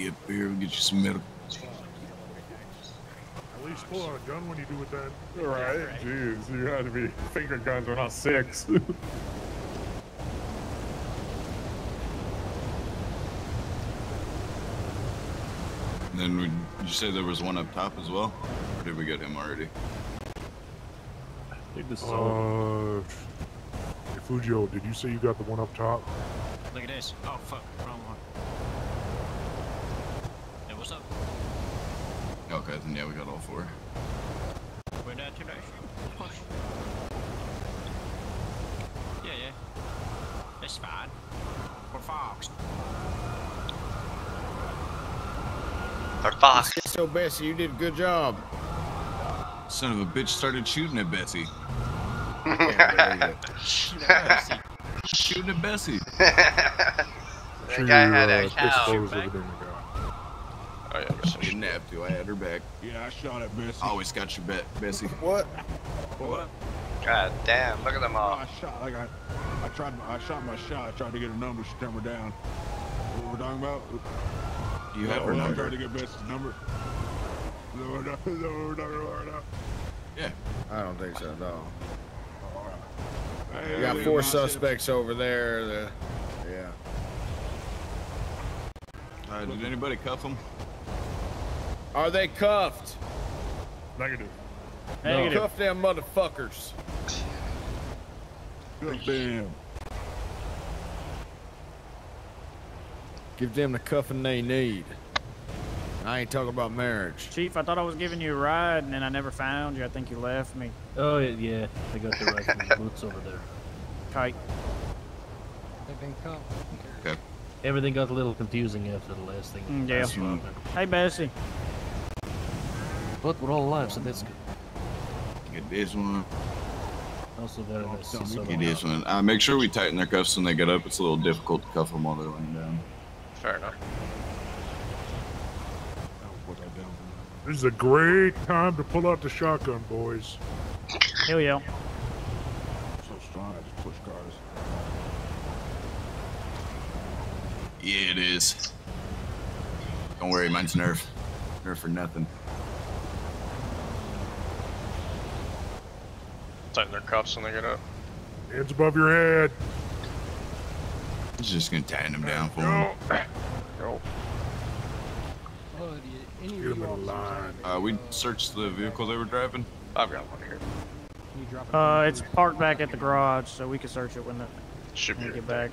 [SPEAKER 15] You up here and get you some medical.
[SPEAKER 4] At least pull out a gun when you do with that. Right? Jeez, you had to be finger guns when I was six.
[SPEAKER 15] Then we, you say there was one up top as well? Or did we get him already?
[SPEAKER 4] I think Uh, hey, Fujio, did you say you got the one up top?
[SPEAKER 1] Look at this. Oh, fuck. Wrong one. Hey, what's up?
[SPEAKER 15] Okay, then yeah, we got all four.
[SPEAKER 1] We're down to Push. Yeah, yeah. It's fine. We're Fox.
[SPEAKER 6] Or Fox.
[SPEAKER 12] So Bessie, you did a good job.
[SPEAKER 15] Son of a bitch started shooting at Bessie. Shooting at Bessie.
[SPEAKER 6] that
[SPEAKER 4] Sure
[SPEAKER 6] guy had
[SPEAKER 4] uh,
[SPEAKER 6] a cow.
[SPEAKER 4] pistols over there,
[SPEAKER 15] Oh yeah, I didn't have to. I had her back.
[SPEAKER 3] Yeah, I shot at Bessie.
[SPEAKER 15] Always got your bet, Bessie.
[SPEAKER 12] What?
[SPEAKER 15] What?
[SPEAKER 6] God damn, look at them all.
[SPEAKER 3] I shot like I, I tried. I shot my shot. I tried to get a number. She turned me down. What we're talking about?
[SPEAKER 15] Do you have her
[SPEAKER 3] I
[SPEAKER 15] number?
[SPEAKER 3] tried to get Bessie's number. Is that what we're talking- is that what we're talking about right now?
[SPEAKER 15] Yeah.
[SPEAKER 12] I don't think so, no.
[SPEAKER 3] Hey,
[SPEAKER 12] We got four
[SPEAKER 3] my-
[SPEAKER 12] suspects over there. The, yeah.
[SPEAKER 15] Uh, did anybody cuff him?
[SPEAKER 12] Are they cuffed?
[SPEAKER 4] Negative.
[SPEAKER 12] No. Cuff them motherfuckers.
[SPEAKER 3] Good damn.
[SPEAKER 12] Give them the cuffing they need. I ain't talking about marriage.
[SPEAKER 21] Chief, I thought I was giving you a ride, and then I never found you. I think you left me.
[SPEAKER 17] Oh, yeah, They got the right boots over there.
[SPEAKER 21] Kite.
[SPEAKER 13] They've been cuffed.
[SPEAKER 15] Okay.
[SPEAKER 17] Everything got a little confusing after the last thing.
[SPEAKER 21] Mm, yeah. Hey, Bessie.
[SPEAKER 17] But we're all alive, so that's good.
[SPEAKER 15] Get this one.
[SPEAKER 17] Also better nice to see
[SPEAKER 15] Get
[SPEAKER 17] someone
[SPEAKER 15] this one. Uh, make sure we tighten their cuffs when they get up. It's a little difficult to cuff them while they're laying down.
[SPEAKER 6] Fair enough.
[SPEAKER 4] This is a great time to pull out the shotgun, boys.
[SPEAKER 21] Hell yeah.
[SPEAKER 3] So strong. I just push cars.
[SPEAKER 15] Yeah, it is. Don't worry, mine's Nerf. Nerf for nothing.
[SPEAKER 18] Tighten their cuffs when they get up.
[SPEAKER 4] Hands above your head.
[SPEAKER 15] He's Just gonna tighten them down for them.
[SPEAKER 18] Go.
[SPEAKER 13] Any
[SPEAKER 4] Get them in line.
[SPEAKER 15] Uh, we searched the vehicle they were driving.
[SPEAKER 18] I've got one here.
[SPEAKER 13] Can you drop it?
[SPEAKER 21] Uh, it's parked back at the garage, so we can search it when the.
[SPEAKER 18] Should
[SPEAKER 21] Let me get back.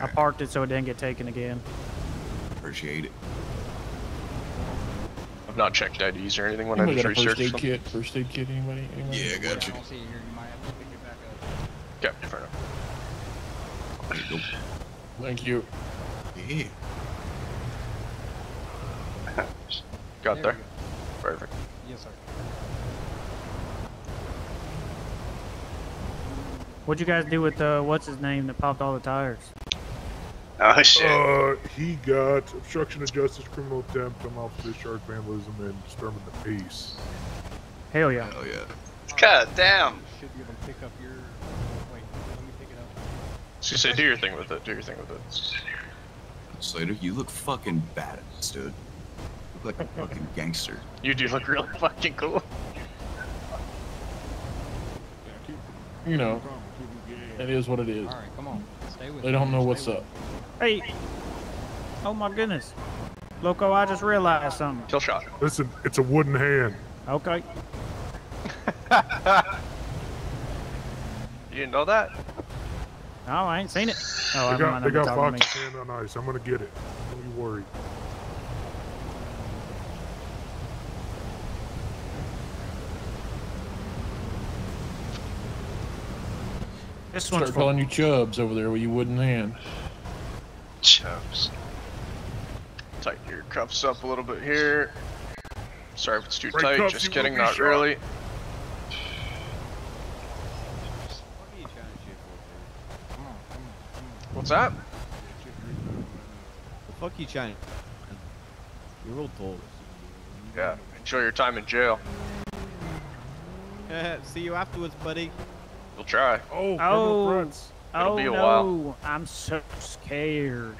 [SPEAKER 21] I parked it so it didn't get taken again.
[SPEAKER 15] Appreciate it.
[SPEAKER 18] I've not checked IDs or anything when I
[SPEAKER 22] Anybody
[SPEAKER 18] just
[SPEAKER 22] got a first aid kit? First aid kit, anybody? anybody?
[SPEAKER 15] Yeah, I got you.
[SPEAKER 18] Okay, fair enough.
[SPEAKER 15] You.
[SPEAKER 22] Thank you.
[SPEAKER 15] Yeah.
[SPEAKER 18] Got there. Perfect.
[SPEAKER 13] Yes, sir.
[SPEAKER 21] What'd you guys do with uh, what's his name that popped all the tires?
[SPEAKER 6] Oh shit.
[SPEAKER 4] Uh, he got obstruction of justice, criminal attempt, unlawful discharge, vandalism, and disturbing the peace.
[SPEAKER 21] Hell yeah.
[SPEAKER 15] Hell yeah.
[SPEAKER 6] God damn.
[SPEAKER 13] Should be able to pick up your. Wait, let me pick it up.
[SPEAKER 18] So you say do your thing with it. Do your thing with it.
[SPEAKER 15] Slater, you look fucking badass, dude. You look like a fucking gangster.
[SPEAKER 18] You do look really fucking cool.
[SPEAKER 22] You know, it is what it is.
[SPEAKER 13] All right, come on. Stay with
[SPEAKER 22] They
[SPEAKER 13] me.
[SPEAKER 22] don't know
[SPEAKER 13] Stay
[SPEAKER 22] what's
[SPEAKER 13] with
[SPEAKER 22] up.
[SPEAKER 21] Hey. Oh my goodness. Loco, I just realized something.
[SPEAKER 18] Kill shot.
[SPEAKER 4] Listen, it's a wooden hand.
[SPEAKER 21] Okay.
[SPEAKER 18] You didn't know that?
[SPEAKER 21] No, I ain't seen it. Oh,
[SPEAKER 4] they
[SPEAKER 21] I
[SPEAKER 4] got,
[SPEAKER 21] might
[SPEAKER 4] they got
[SPEAKER 21] talking to me.
[SPEAKER 4] Fox's hand on ice. I'm gonna get it. Don't you worry.
[SPEAKER 21] This one's
[SPEAKER 22] Start calling you Chubs over there with your wooden hand.
[SPEAKER 18] Chubs. Tighten your cuffs up a little bit here. Sorry if it's too
[SPEAKER 4] Break
[SPEAKER 18] tight.
[SPEAKER 4] cuffs,
[SPEAKER 18] Just kidding, not
[SPEAKER 4] shot.
[SPEAKER 18] really. What's that?
[SPEAKER 14] The fuck you trying? You're real tall.
[SPEAKER 18] Yeah, enjoy your time in jail.
[SPEAKER 14] See you afterwards, buddy.
[SPEAKER 18] We'll try.
[SPEAKER 4] Oh, criminal
[SPEAKER 21] Oh,
[SPEAKER 4] threats.
[SPEAKER 18] It'll
[SPEAKER 21] oh
[SPEAKER 18] be a
[SPEAKER 21] no,
[SPEAKER 18] while.
[SPEAKER 21] I'm so scared.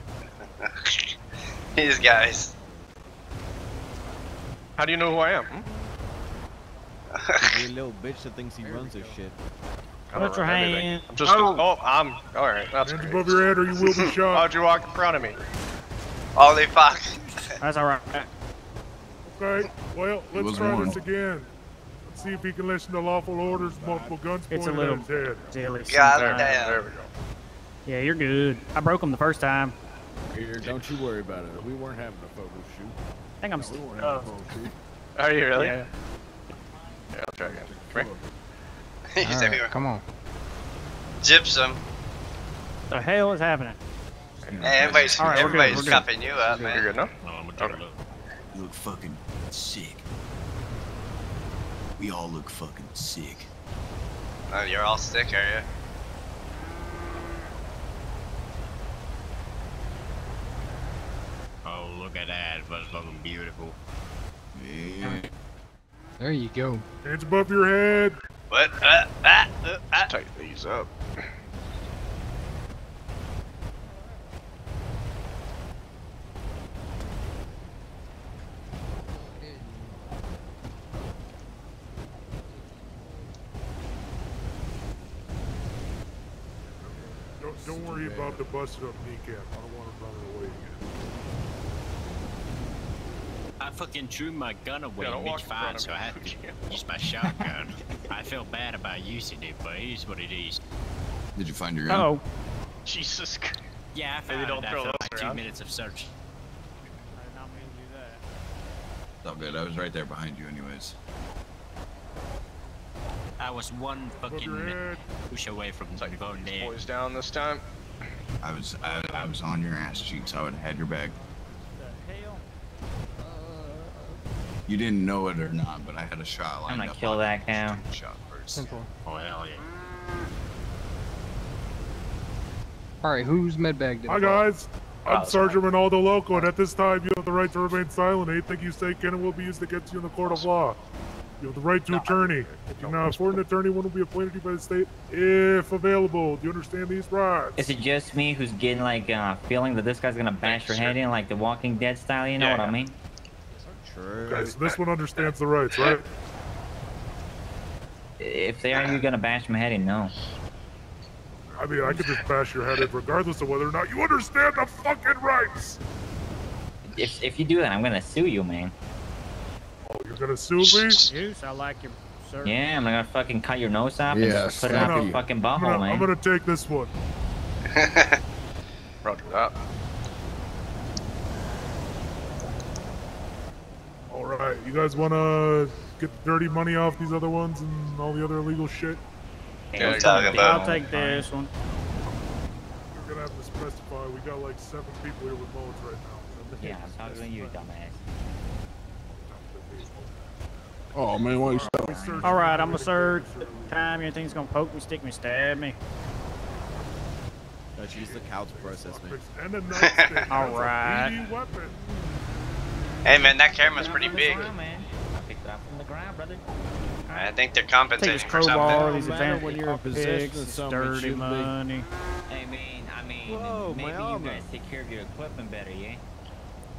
[SPEAKER 6] These guys.
[SPEAKER 18] How do you know who I am? Hmm?
[SPEAKER 14] You're a little bitch that thinks he runs this shit.
[SPEAKER 18] I don't
[SPEAKER 21] Put your hand-
[SPEAKER 18] I'm just. Oh, I'm. All right, that's
[SPEAKER 4] Hands
[SPEAKER 18] great.
[SPEAKER 4] above your head or you will be shot.
[SPEAKER 18] How'd you walk in front of me?
[SPEAKER 6] Holy fuck.
[SPEAKER 21] That's all right.
[SPEAKER 4] Okay, well, let's try
[SPEAKER 15] warned.
[SPEAKER 4] this again. Let's see if he can listen to lawful orders, multiple guns
[SPEAKER 21] It's a little
[SPEAKER 4] at his head.
[SPEAKER 21] silly.
[SPEAKER 6] God
[SPEAKER 21] sometimes.
[SPEAKER 6] damn.
[SPEAKER 18] There we go.
[SPEAKER 21] Yeah, you're good. I broke him the first time.
[SPEAKER 12] Here, don't you worry about it. We weren't having a photo shoot.
[SPEAKER 21] I think I'm
[SPEAKER 12] We
[SPEAKER 21] still.
[SPEAKER 12] weren't
[SPEAKER 21] Uh,
[SPEAKER 12] a photo shoot.
[SPEAKER 18] Are you really?
[SPEAKER 21] yeah.
[SPEAKER 18] Yeah, I'll try again. Right.
[SPEAKER 6] you
[SPEAKER 13] All
[SPEAKER 6] said we
[SPEAKER 13] right,
[SPEAKER 6] were
[SPEAKER 13] come on.
[SPEAKER 6] gypsum.
[SPEAKER 21] The hell is happening?
[SPEAKER 6] Hey, everybody's,
[SPEAKER 21] All right, we're good,
[SPEAKER 6] everybody's
[SPEAKER 21] we're good.
[SPEAKER 6] cuffing you up,
[SPEAKER 18] You're good now?
[SPEAKER 1] Oh, I'm gonna
[SPEAKER 18] Okay.
[SPEAKER 1] take look.
[SPEAKER 15] You look fucking sick. We all look fucking sick.
[SPEAKER 6] Oh, you're all sick, are you?
[SPEAKER 1] Oh, look at that. It's looking beautiful.
[SPEAKER 15] Yeah.
[SPEAKER 13] There you go.
[SPEAKER 4] Hands above your head.
[SPEAKER 6] What? Uh, ah, uh, ah.
[SPEAKER 18] Tighten these up.
[SPEAKER 4] Don't, don't worry about the busted up kneecap. I don't want him running away again.
[SPEAKER 1] I fucking threw my gun away
[SPEAKER 18] Yeah, don't
[SPEAKER 1] mid
[SPEAKER 18] in
[SPEAKER 1] fight, so. I had to use my shotgun. I felt bad about using it, but it is what it is.
[SPEAKER 15] Did you find your gun?
[SPEAKER 21] Oh,
[SPEAKER 18] Jesus. Christ.
[SPEAKER 1] Yeah, I found
[SPEAKER 18] don't
[SPEAKER 1] it
[SPEAKER 18] throw
[SPEAKER 1] after
[SPEAKER 18] those
[SPEAKER 1] like two
[SPEAKER 18] around.
[SPEAKER 1] minutes of search.
[SPEAKER 21] I did not mean to do that.
[SPEAKER 15] It's all good. I was right there behind you, anyways.
[SPEAKER 1] I was one fucking
[SPEAKER 4] head.
[SPEAKER 1] push away from
[SPEAKER 18] Tighten
[SPEAKER 1] going
[SPEAKER 18] these
[SPEAKER 1] there.
[SPEAKER 18] boys down this time.
[SPEAKER 15] I was I, I was on your ass cheeks. I would have had your back.
[SPEAKER 21] The hell?
[SPEAKER 15] You didn't know it or not, but I had a shot lined I'm
[SPEAKER 20] gonna
[SPEAKER 15] up
[SPEAKER 20] kill
[SPEAKER 15] on
[SPEAKER 20] that cow.
[SPEAKER 15] Shot first.
[SPEAKER 13] Simple.
[SPEAKER 1] Oh hell yeah.
[SPEAKER 13] All right, whose med bag did
[SPEAKER 4] Hi
[SPEAKER 13] it fall?
[SPEAKER 4] guys. I'm
[SPEAKER 20] Oh,
[SPEAKER 4] Sergeant Ronaldo Loco, and at this time you have the right to remain silent. Anything you say can and will be used against you in the court of law. You have the right to attorney. If you now afford an attorney, one will be appointed to you by the state if available. Do you understand these rights?
[SPEAKER 20] Is it just me who's getting like uh feeling that this guy's gonna bash your head in like the Walking Dead style? You know
[SPEAKER 18] Yeah,
[SPEAKER 20] what I
[SPEAKER 18] yeah.
[SPEAKER 20] mean?
[SPEAKER 14] Sure.
[SPEAKER 4] Okay, so this one understands the rights, right?
[SPEAKER 20] If they are, you gonna bash my head in? No.
[SPEAKER 4] I mean, I could just bash your head in regardless of whether or not you understand the fucking rights.
[SPEAKER 20] If if you do that, I'm gonna sue you, man.
[SPEAKER 4] You're gonna sue me?
[SPEAKER 21] You sound like your sir.
[SPEAKER 20] Yeah, I'm gonna fucking cut your nose off
[SPEAKER 12] Yeah,
[SPEAKER 20] and put it
[SPEAKER 12] slap
[SPEAKER 20] off your
[SPEAKER 12] you.
[SPEAKER 20] fucking
[SPEAKER 4] I'm
[SPEAKER 20] butthole,
[SPEAKER 4] gonna, I'm gonna take this one.
[SPEAKER 18] Roger that.
[SPEAKER 4] All right, you guys want to get the dirty money off these other ones and all the other illegal shit?
[SPEAKER 6] Yeah, I'm talking about.
[SPEAKER 21] I'll take this one.
[SPEAKER 4] We're gonna have to specify. We got like seven people here with modes right now.
[SPEAKER 9] Yeah, I'm talking to you, dumbass.
[SPEAKER 3] Oh man, why you stop?
[SPEAKER 21] All right, I'm gonna search. Time anything's gonna poke me, stick me, stab me.
[SPEAKER 14] Let's use the cow to process me.
[SPEAKER 4] And a nightstick.
[SPEAKER 21] All
[SPEAKER 4] That's a
[SPEAKER 21] right.
[SPEAKER 4] meaty weapon.
[SPEAKER 6] Hey man, that camera's pretty big.
[SPEAKER 9] I picked it up from the ground, brother.
[SPEAKER 6] I think they're
[SPEAKER 21] Take
[SPEAKER 6] compensating
[SPEAKER 21] this
[SPEAKER 6] for something.
[SPEAKER 21] these
[SPEAKER 12] Doesn't matter
[SPEAKER 21] advanced
[SPEAKER 12] when you're in possession
[SPEAKER 21] pigs,
[SPEAKER 12] of
[SPEAKER 21] this dirty money.
[SPEAKER 9] I mean, I mean,
[SPEAKER 12] Whoa,
[SPEAKER 9] maybe you
[SPEAKER 12] armor.
[SPEAKER 9] guys take care of your equipment better, yeah?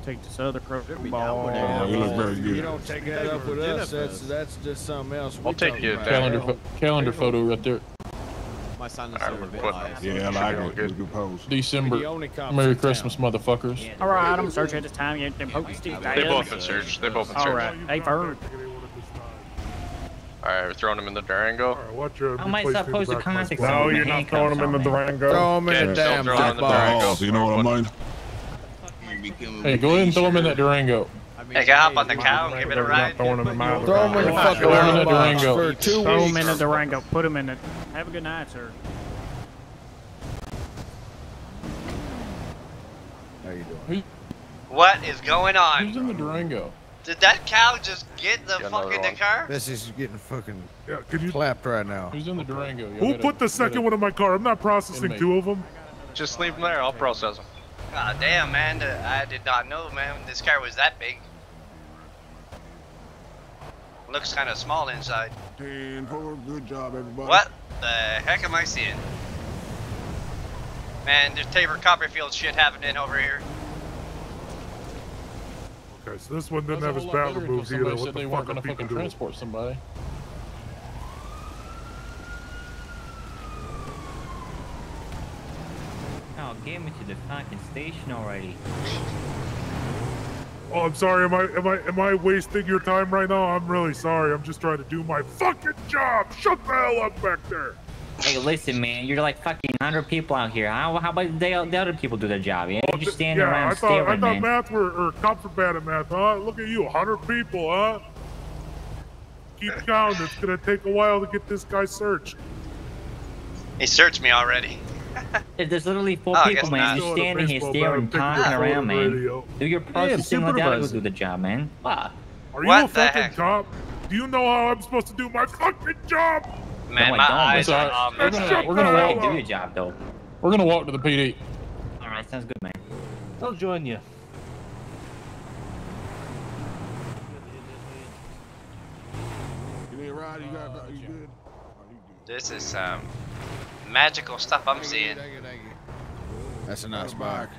[SPEAKER 21] Take this other
[SPEAKER 12] down with
[SPEAKER 21] crowbar.
[SPEAKER 12] that.
[SPEAKER 3] you look very
[SPEAKER 12] You don't take that up with us. That's that's just something else.
[SPEAKER 18] I'll take you.
[SPEAKER 22] Calendar, pho- calendar photo right there.
[SPEAKER 14] My sinuses
[SPEAKER 18] Alright,
[SPEAKER 14] are a
[SPEAKER 18] we're
[SPEAKER 14] bit
[SPEAKER 18] good.
[SPEAKER 14] high.
[SPEAKER 3] Yeah, I like it. Good, good pose.
[SPEAKER 22] December.
[SPEAKER 12] The only cops
[SPEAKER 22] Merry
[SPEAKER 12] in town.
[SPEAKER 22] Christmas, motherfuckers.
[SPEAKER 21] All right, I'm searching at this time. You them poke me,
[SPEAKER 18] They both been searched. They both been
[SPEAKER 21] All
[SPEAKER 18] searched.
[SPEAKER 21] right, hey, Bird.
[SPEAKER 18] Alright, we're throwing them in the Durango.
[SPEAKER 4] All right, watch your.
[SPEAKER 9] How am I supposed to contact
[SPEAKER 4] No, you're not throwing them in the
[SPEAKER 9] handcuffs on, man?
[SPEAKER 4] Durango.
[SPEAKER 12] Throw 'em in the damn
[SPEAKER 18] throw 'em in the
[SPEAKER 12] box.
[SPEAKER 18] Durango.
[SPEAKER 3] You know what I mean?
[SPEAKER 22] Hey, go ahead and throw them in that Durango.
[SPEAKER 6] Hey, can I hop on the cow and give it a ride?
[SPEAKER 12] Throw 'em in the
[SPEAKER 22] Throw
[SPEAKER 12] fucking
[SPEAKER 22] 'em in the
[SPEAKER 12] box
[SPEAKER 22] Durango.
[SPEAKER 12] for two
[SPEAKER 21] Throw
[SPEAKER 12] weeks.
[SPEAKER 21] them in the Durango. Put them in it. Have a good night, sir.
[SPEAKER 12] How you doing?
[SPEAKER 6] What is going
[SPEAKER 22] Who's
[SPEAKER 6] on?
[SPEAKER 22] in the Durango?
[SPEAKER 6] Did that cow just get the
[SPEAKER 18] Get another
[SPEAKER 6] fuck in the car?
[SPEAKER 12] This is getting fucking
[SPEAKER 4] Yeah, can you?
[SPEAKER 12] clapped right now.
[SPEAKER 22] Who's in the Durango?
[SPEAKER 4] Who
[SPEAKER 22] gotta-
[SPEAKER 4] put the second one in my car? I'm not processing two of them.
[SPEAKER 18] Just leave them there. I'll process them.
[SPEAKER 6] God damn, man. I did not know, man, this car was that big. Looks kind of small inside.
[SPEAKER 3] Ten four, oh, good job, everybody.
[SPEAKER 6] What the heck am I seeing? Man, there's David Copperfield shit happening over here.
[SPEAKER 4] Okay, so this one didn't
[SPEAKER 22] That's
[SPEAKER 4] have his
[SPEAKER 22] whole lot
[SPEAKER 4] bat removed either.
[SPEAKER 22] somebody
[SPEAKER 4] What
[SPEAKER 22] said
[SPEAKER 4] the
[SPEAKER 22] they
[SPEAKER 4] fuck
[SPEAKER 22] weren't
[SPEAKER 4] are
[SPEAKER 22] gonna
[SPEAKER 4] people
[SPEAKER 22] fucking
[SPEAKER 4] doing?
[SPEAKER 22] transport somebody.
[SPEAKER 9] Oh, get me to the fucking station already.
[SPEAKER 4] Oh, I'm sorry. Am I am I am I wasting your time right now? I'm really sorry. I'm just trying to do my fucking job. Shut the hell up back there.
[SPEAKER 9] Hey, listen, man, you're like fucking 100 people out here. How, how about they, the other people do their job, yeah? Oh, you just stand
[SPEAKER 4] yeah,
[SPEAKER 9] around
[SPEAKER 4] I thought I thought
[SPEAKER 9] man.
[SPEAKER 4] math were or cops were bad at math, huh? Look at you, 100 people, huh? Keep counting. It's gonna take a while to get this guy searched.
[SPEAKER 6] He searched me already.
[SPEAKER 9] There's literally four
[SPEAKER 6] Oh,
[SPEAKER 9] people, man. You're
[SPEAKER 4] Still at a
[SPEAKER 9] standing here staring,
[SPEAKER 4] bat,
[SPEAKER 9] talking around, man.
[SPEAKER 4] radio.
[SPEAKER 9] Do your processing like that will do the job, man. Fuck.
[SPEAKER 4] Are you
[SPEAKER 6] What
[SPEAKER 4] a fucking
[SPEAKER 6] heck?
[SPEAKER 4] cop? Do you know how I'm supposed to do my fucking job?
[SPEAKER 6] Man,
[SPEAKER 9] no,
[SPEAKER 6] my
[SPEAKER 9] I don't.
[SPEAKER 6] eyes are on
[SPEAKER 22] We're gonna, we're gonna walk.
[SPEAKER 9] Hey, do your job, though.
[SPEAKER 22] We're gonna walk to the PD.
[SPEAKER 9] Alright, sounds good, man.
[SPEAKER 17] I'll join you.
[SPEAKER 3] You need a ride? You got? You good?
[SPEAKER 6] This is um, magical stuff I'm seeing.
[SPEAKER 12] Thank you, thank you. That's a nice bike.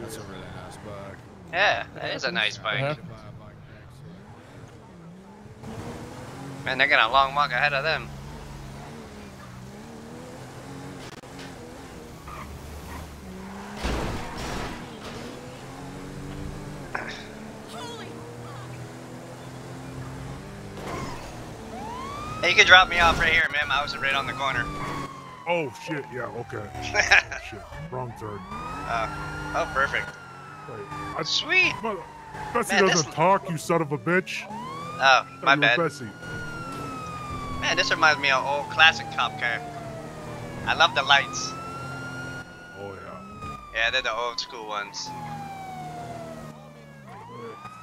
[SPEAKER 12] That's a really nice bike.
[SPEAKER 6] Yeah, that is a nice bike.
[SPEAKER 22] Uh-huh.
[SPEAKER 6] Man, they got a long walk ahead of them. Hey, you can drop me off right here, man. I was right on the corner.
[SPEAKER 4] Oh shit, yeah, okay. shit, wrong turn.
[SPEAKER 6] Uh, oh, perfect.
[SPEAKER 4] Wait, I,
[SPEAKER 6] Sweet.
[SPEAKER 4] Mother, Bessie
[SPEAKER 6] Man,
[SPEAKER 4] doesn't talk, you son of a bitch.
[SPEAKER 6] Oh, my
[SPEAKER 4] Thought you were
[SPEAKER 6] bad.
[SPEAKER 4] Bessie.
[SPEAKER 6] Man, this reminds me of old classic cop car. I love the lights.
[SPEAKER 4] Oh yeah.
[SPEAKER 6] Yeah, they're the old school ones.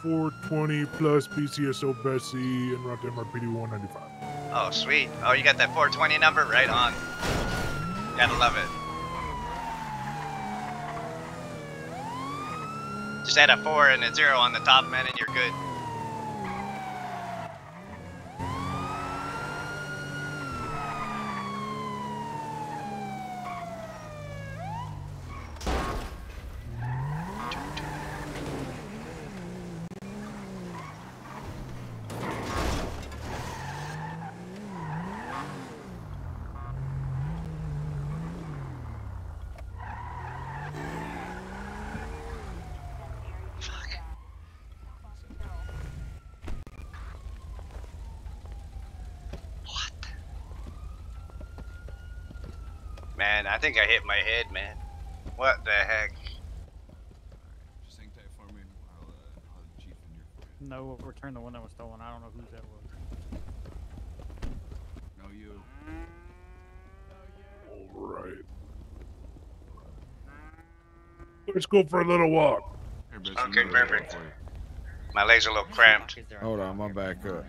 [SPEAKER 4] 420 plus BCSO Bessie and route MRPD 195.
[SPEAKER 6] Oh, sweet. Oh, you got that 420 number? Right on. Gotta love it. Just add a 4 and a 0 on the top, man, and you're good. I think I hit my head, man. What the heck?
[SPEAKER 15] Just hang tight for me. I'll, uh, I'll have the chief in here for you.
[SPEAKER 21] No, return the one that was stolen. I don't know whose that was.
[SPEAKER 15] No, you.
[SPEAKER 4] All right. Let's go for a little walk.
[SPEAKER 6] Okay, perfect. My legs are a little cramped.
[SPEAKER 12] Hold on, I'm back up.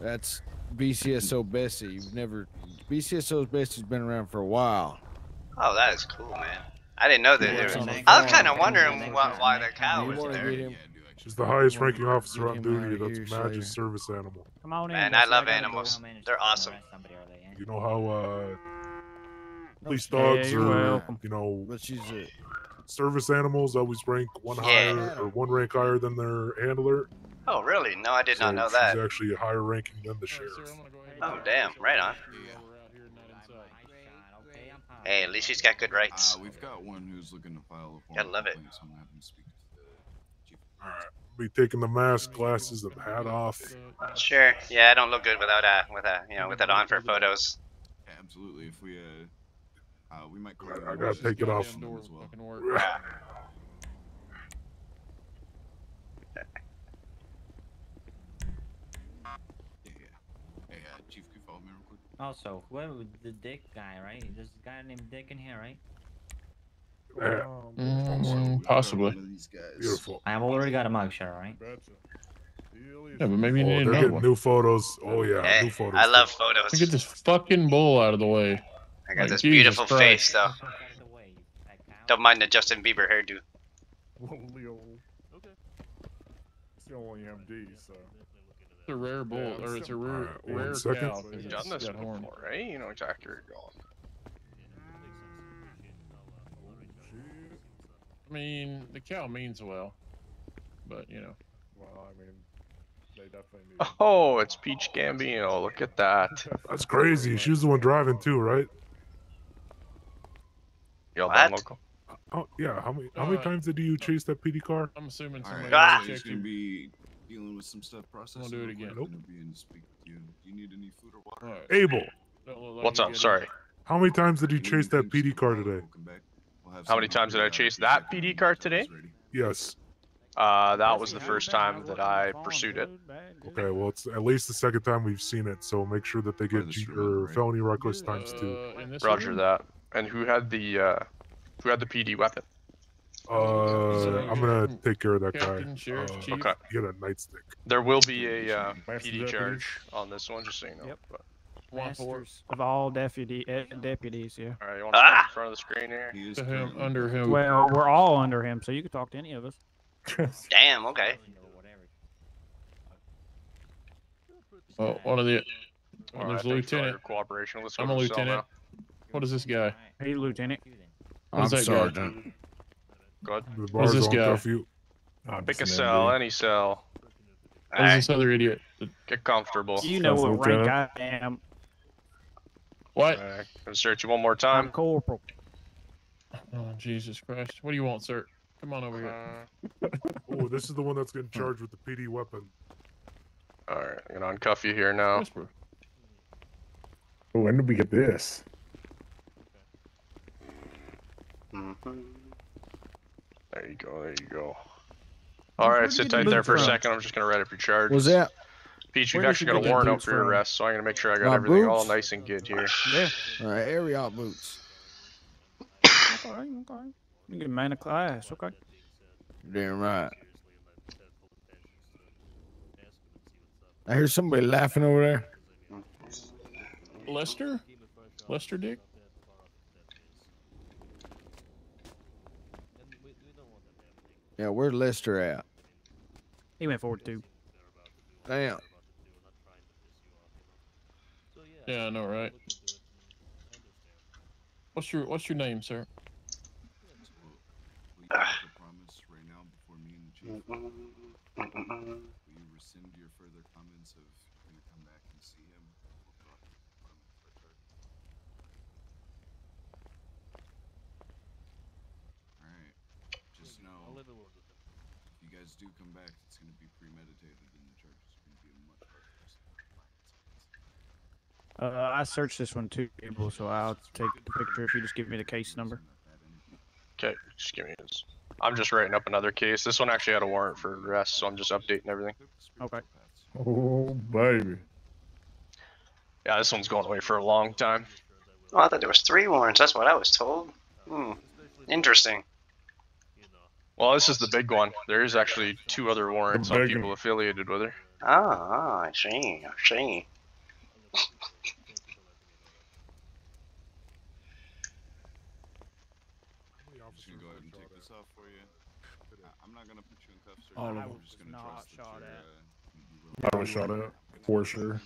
[SPEAKER 12] That's BCSO Bessie. You've never. BCSO Bessie's been around for a while.
[SPEAKER 6] Oh, that is cool, man. I didn't know that
[SPEAKER 12] Yeah,
[SPEAKER 6] there was.
[SPEAKER 12] the
[SPEAKER 6] I was kind of wondering why, why the cow was there.
[SPEAKER 4] She's the highest ranking officer on duty. That's
[SPEAKER 12] here,
[SPEAKER 4] Madge's service animal.
[SPEAKER 21] Come on in.
[SPEAKER 6] Man, I love animals. They're awesome.
[SPEAKER 4] You know how uh, police dogs
[SPEAKER 21] you're welcome.
[SPEAKER 4] you know,
[SPEAKER 12] she's a.
[SPEAKER 4] service animals always rank one
[SPEAKER 6] Yeah.
[SPEAKER 4] higher or one rank higher than their handler.
[SPEAKER 6] Oh, really? No, I did
[SPEAKER 4] So
[SPEAKER 6] not know
[SPEAKER 4] she's
[SPEAKER 6] that.
[SPEAKER 4] actually a higher ranking than the sheriff.
[SPEAKER 6] Oh, damn. Right on. Hey, at least she's got good rights.
[SPEAKER 15] Uh, we've got one who's looking to file a formal
[SPEAKER 6] Gotta love it.
[SPEAKER 15] so I'm gonna have him speak to the chief.
[SPEAKER 4] Alright. Be taking the mask, glasses, and hat off.
[SPEAKER 6] Sure. Yeah, I don't look good without uh, with uh, you know, with it on for photos.
[SPEAKER 15] Yeah, absolutely. If we, uh, uh, we might call
[SPEAKER 4] I gotta take it off.
[SPEAKER 15] as well. Yeah, yeah. Hey, uh, chief, could you follow me real quick?
[SPEAKER 9] Also, whoever the Dick guy, right? There's a guy named Dick in here, right?
[SPEAKER 4] Yeah.
[SPEAKER 22] Mm, possibly.
[SPEAKER 4] Beautiful.
[SPEAKER 9] I've already got a mugshot, right?
[SPEAKER 22] Yeah, but maybe you
[SPEAKER 4] Oh,
[SPEAKER 22] need
[SPEAKER 4] they're
[SPEAKER 22] another
[SPEAKER 4] getting
[SPEAKER 22] one.
[SPEAKER 4] new photos. Oh yeah,
[SPEAKER 6] Hey,
[SPEAKER 4] new photos.
[SPEAKER 6] I love photos.
[SPEAKER 22] Get this fucking bull out of the way.
[SPEAKER 6] I got
[SPEAKER 22] Like,
[SPEAKER 6] this
[SPEAKER 22] Jesus
[SPEAKER 6] beautiful
[SPEAKER 22] Christ.
[SPEAKER 6] face, though. Don't mind the Justin Bieber hairdo.
[SPEAKER 22] Lonely old.
[SPEAKER 4] It's the only MD, so.
[SPEAKER 22] It's a rare bull,
[SPEAKER 4] Yeah,
[SPEAKER 22] or it's a rare,
[SPEAKER 4] Alright, one
[SPEAKER 22] rare
[SPEAKER 4] second.
[SPEAKER 22] cow. 'cause
[SPEAKER 18] You've
[SPEAKER 22] it's
[SPEAKER 18] done this
[SPEAKER 22] got horn.
[SPEAKER 18] before, right? You know exactly where you're going.
[SPEAKER 22] I mean, the cow means well, but you know.
[SPEAKER 4] Well, I mean, they definitely need.
[SPEAKER 18] Oh, it's Peach Gambino. Look at that.
[SPEAKER 4] That's crazy. She was the one driving too, right?
[SPEAKER 18] Y'all
[SPEAKER 6] What?
[SPEAKER 18] down local?
[SPEAKER 4] Oh yeah. How many how many
[SPEAKER 22] Uh,
[SPEAKER 4] times did you chase that PD car?
[SPEAKER 22] I'm assuming
[SPEAKER 15] All
[SPEAKER 22] somebody
[SPEAKER 15] right,
[SPEAKER 6] Ah!
[SPEAKER 22] already
[SPEAKER 15] gonna be dealing with some stuff processing.
[SPEAKER 22] do it again.
[SPEAKER 4] Nope.
[SPEAKER 15] gonna be in to speak with you. Do you need any food or water?
[SPEAKER 22] Alright.
[SPEAKER 4] Abel,
[SPEAKER 22] Don't look like
[SPEAKER 18] What's up?
[SPEAKER 22] get
[SPEAKER 18] Sorry.
[SPEAKER 4] how many times did you chase that PD car today?
[SPEAKER 15] we'll come back. We'll have
[SPEAKER 18] How many times did I chase that PD car today?
[SPEAKER 4] Yes.
[SPEAKER 18] Uh, that was the first time that I pursued it.
[SPEAKER 4] Okay. Well, it's at least the second time we've seen it. So make sure that they get
[SPEAKER 15] the
[SPEAKER 4] G-
[SPEAKER 15] stream,
[SPEAKER 4] or
[SPEAKER 15] right?
[SPEAKER 4] felony reckless times two.
[SPEAKER 22] Uh,
[SPEAKER 18] Roger
[SPEAKER 22] room?
[SPEAKER 18] that. And who had the uh, who had the PD weapon?
[SPEAKER 4] Uh, I'm gonna take care of that guy.
[SPEAKER 22] Captain, sheriff,
[SPEAKER 4] Uh,
[SPEAKER 22] chief.
[SPEAKER 18] Okay.
[SPEAKER 4] Get a nightstick.
[SPEAKER 18] There will be a uh, PD charge on this one, just so you know.
[SPEAKER 21] Yep.
[SPEAKER 18] But,
[SPEAKER 22] One.
[SPEAKER 21] Masters of all deputy eh, deputies. Yeah.
[SPEAKER 18] all right, you want to
[SPEAKER 6] Ah!
[SPEAKER 18] in front of the screen here?
[SPEAKER 15] He
[SPEAKER 22] To him, under him.
[SPEAKER 21] Well, we're all under him, so you can talk to any of us.
[SPEAKER 6] Damn. Okay.
[SPEAKER 22] Oh, one of the.
[SPEAKER 18] All right,
[SPEAKER 22] there's
[SPEAKER 18] thanks for
[SPEAKER 22] lieutenant.
[SPEAKER 18] cooperation. Let's go
[SPEAKER 22] I'm a
[SPEAKER 18] the cell
[SPEAKER 22] lieutenant. What is this guy?
[SPEAKER 21] Hey, Lieutenant.
[SPEAKER 22] What
[SPEAKER 12] I'm
[SPEAKER 22] is that guy?
[SPEAKER 12] Sergeant.
[SPEAKER 18] now.
[SPEAKER 4] The
[SPEAKER 22] What's
[SPEAKER 4] bar's
[SPEAKER 22] this
[SPEAKER 4] on
[SPEAKER 22] guy?
[SPEAKER 4] curfew.
[SPEAKER 18] Pick a cell, any cell.
[SPEAKER 22] What is
[SPEAKER 6] Alright.
[SPEAKER 22] this other idiot?
[SPEAKER 18] Get comfortable.
[SPEAKER 21] You know what
[SPEAKER 4] Lieutenant.
[SPEAKER 21] rank I am.
[SPEAKER 22] What?
[SPEAKER 18] Alright, Gonna search you one more time.
[SPEAKER 21] I'm
[SPEAKER 18] time.
[SPEAKER 21] corporal.
[SPEAKER 22] Oh, Jesus Christ. What do you want, sir? Come on over here.
[SPEAKER 18] Uh,
[SPEAKER 4] Oh, this is the one that's getting charged with the PD weapon.
[SPEAKER 18] all right, I'm gonna uncuff you here now.
[SPEAKER 22] Whisper.
[SPEAKER 4] Oh, when did we get this?
[SPEAKER 18] Mm-hmm. There you go. There you go. All right, sit tight there
[SPEAKER 21] boots
[SPEAKER 18] for a second. I'm just gonna write up your charge.
[SPEAKER 12] Was that?
[SPEAKER 18] Peach, you've actually got a warrant out
[SPEAKER 21] boots
[SPEAKER 18] for your arrest, so I'm gonna make sure I got
[SPEAKER 12] My
[SPEAKER 18] everything all nice and good here.
[SPEAKER 21] Yeah.
[SPEAKER 12] All right, air y'all boots.
[SPEAKER 21] Okay. Okay. You get man of class. Okay.
[SPEAKER 12] Damn right. I hear somebody laughing over there.
[SPEAKER 22] Lester? Lester Dick?
[SPEAKER 12] Yeah, where's Lester at?
[SPEAKER 21] He went forward too.
[SPEAKER 12] Damn.
[SPEAKER 22] Yeah, I know, right? What's your What's your name, sir?
[SPEAKER 15] Will you make a promise right now before me and the chief? Will you rescind your further comments of you're gonna come back and see him? We'll talk about him for charge. Alright. Just know if you guys do come back, it's gonna be premeditated and the charges are gonna be a much harder. sentence.
[SPEAKER 21] Uh, I searched this one too, Abel, so I'll take the picture if you just give me the case number.
[SPEAKER 18] Okay, just give me his. I'm just writing up another case. This one actually had a warrant for arrest, so I'm just updating everything.
[SPEAKER 21] Okay.
[SPEAKER 4] Oh, baby.
[SPEAKER 18] Yeah, this one's going away for a long time.
[SPEAKER 6] Oh, I thought there was three warrants. That's what I was told. Hmm. Interesting.
[SPEAKER 18] Well, this is the big one. There is actually two other warrants on people affiliated with her.
[SPEAKER 6] Ah, ah, I see. I see.
[SPEAKER 15] Just gonna go ahead and take this off for you. I- I'm not gonna put you in cuffs or
[SPEAKER 4] All of them.
[SPEAKER 15] I'm just gonna
[SPEAKER 21] Not
[SPEAKER 15] trust that
[SPEAKER 21] shot at.
[SPEAKER 15] uh, you will-
[SPEAKER 4] I was shot at, for sure.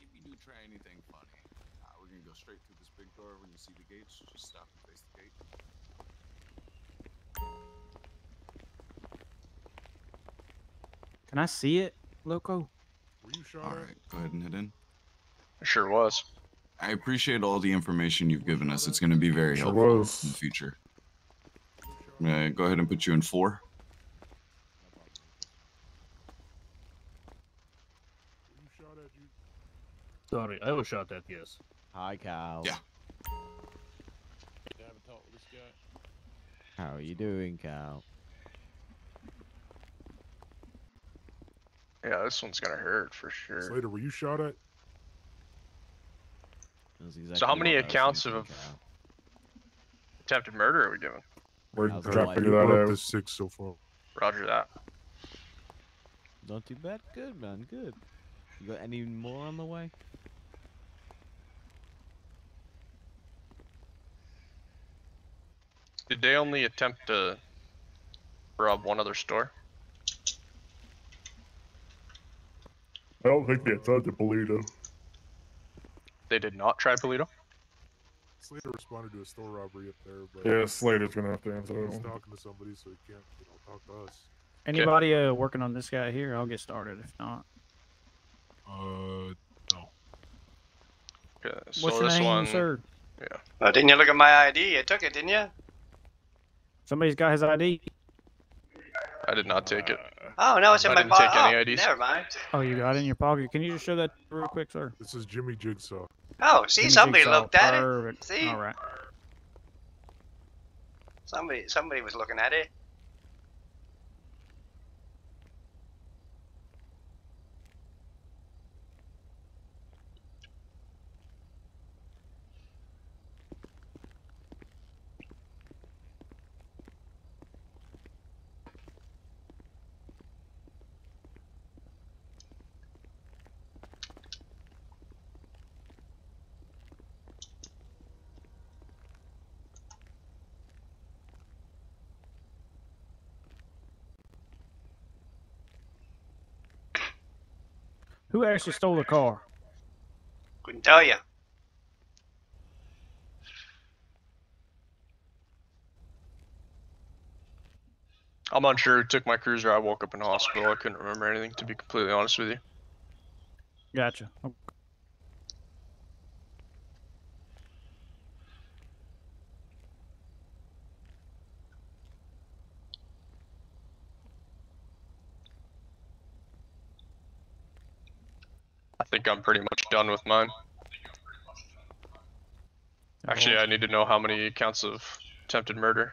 [SPEAKER 15] If you do try anything funny, uh, we're gonna go straight through this big door. When you see the gates, just stop and face the gate.
[SPEAKER 21] Can I see it, Loco?
[SPEAKER 4] Were you shot
[SPEAKER 15] All right, go ahead and head in.
[SPEAKER 18] I Sure was.
[SPEAKER 15] I appreciate all the information you've given us. It's going to be very
[SPEAKER 4] Sure
[SPEAKER 15] helpful
[SPEAKER 4] was.
[SPEAKER 15] in the future. Uh, go ahead and put you in four.
[SPEAKER 17] Sorry, I was shot at, yes.
[SPEAKER 14] Hi, Cal.
[SPEAKER 15] Yeah.
[SPEAKER 22] I haven't talked with this guy.
[SPEAKER 14] How are you doing, Cal?
[SPEAKER 18] Yeah, this one's gonna hurt for sure.
[SPEAKER 4] Slater, were you shot at?
[SPEAKER 14] That's
[SPEAKER 18] So how many
[SPEAKER 14] what I was
[SPEAKER 18] accounts of
[SPEAKER 14] Cal.
[SPEAKER 18] attempted murder are we doing?
[SPEAKER 4] We're
[SPEAKER 14] dropping
[SPEAKER 4] trying to
[SPEAKER 14] life?
[SPEAKER 4] figure that out. Up to six so far.
[SPEAKER 18] Roger that.
[SPEAKER 14] Not too bad. Good, man. Good. You got any more on the way?
[SPEAKER 18] Did they only attempt to rob one other store?
[SPEAKER 4] I don't think they attempted Paleto.
[SPEAKER 18] They did not try Paleto?
[SPEAKER 4] Slater responded to a store robbery up there, but
[SPEAKER 22] Yeah, Slater's gonna have to answer that
[SPEAKER 4] He's
[SPEAKER 22] one.
[SPEAKER 4] talking to somebody, so he can't, you know, talk to us.
[SPEAKER 21] Anybody uh, working on this guy here? I'll get started. If not,
[SPEAKER 4] Uh, no.
[SPEAKER 18] Okay, so
[SPEAKER 21] what's your
[SPEAKER 18] this
[SPEAKER 21] name,
[SPEAKER 18] one,
[SPEAKER 21] sir?
[SPEAKER 18] Yeah.
[SPEAKER 6] Oh, didn't you look at my ID? I took it, didn't you?
[SPEAKER 21] Somebody's got his ID.
[SPEAKER 18] I did not take it.
[SPEAKER 6] Uh, oh no, it's in
[SPEAKER 18] I
[SPEAKER 6] my
[SPEAKER 18] didn't take
[SPEAKER 6] pocket.
[SPEAKER 18] any
[SPEAKER 6] oh, Never mind.
[SPEAKER 21] Oh, you got it in your pocket. Can you just show that real quick, sir?
[SPEAKER 4] This is Jimmy Jigsaw.
[SPEAKER 6] Oh, see,
[SPEAKER 21] Jimmy
[SPEAKER 6] somebody
[SPEAKER 21] Jigsaw.
[SPEAKER 6] looked at it. See,
[SPEAKER 21] All right.
[SPEAKER 6] somebody, somebody was looking at it.
[SPEAKER 21] Who actually stole the car?
[SPEAKER 6] Couldn't tell you.
[SPEAKER 18] I'm unsure who took my cruiser. I woke up in hospital. I couldn't remember anything, to be completely honest with you.
[SPEAKER 21] Gotcha.
[SPEAKER 18] Think I'm pretty much done with mine. Actually, I need to know how many counts of attempted murder.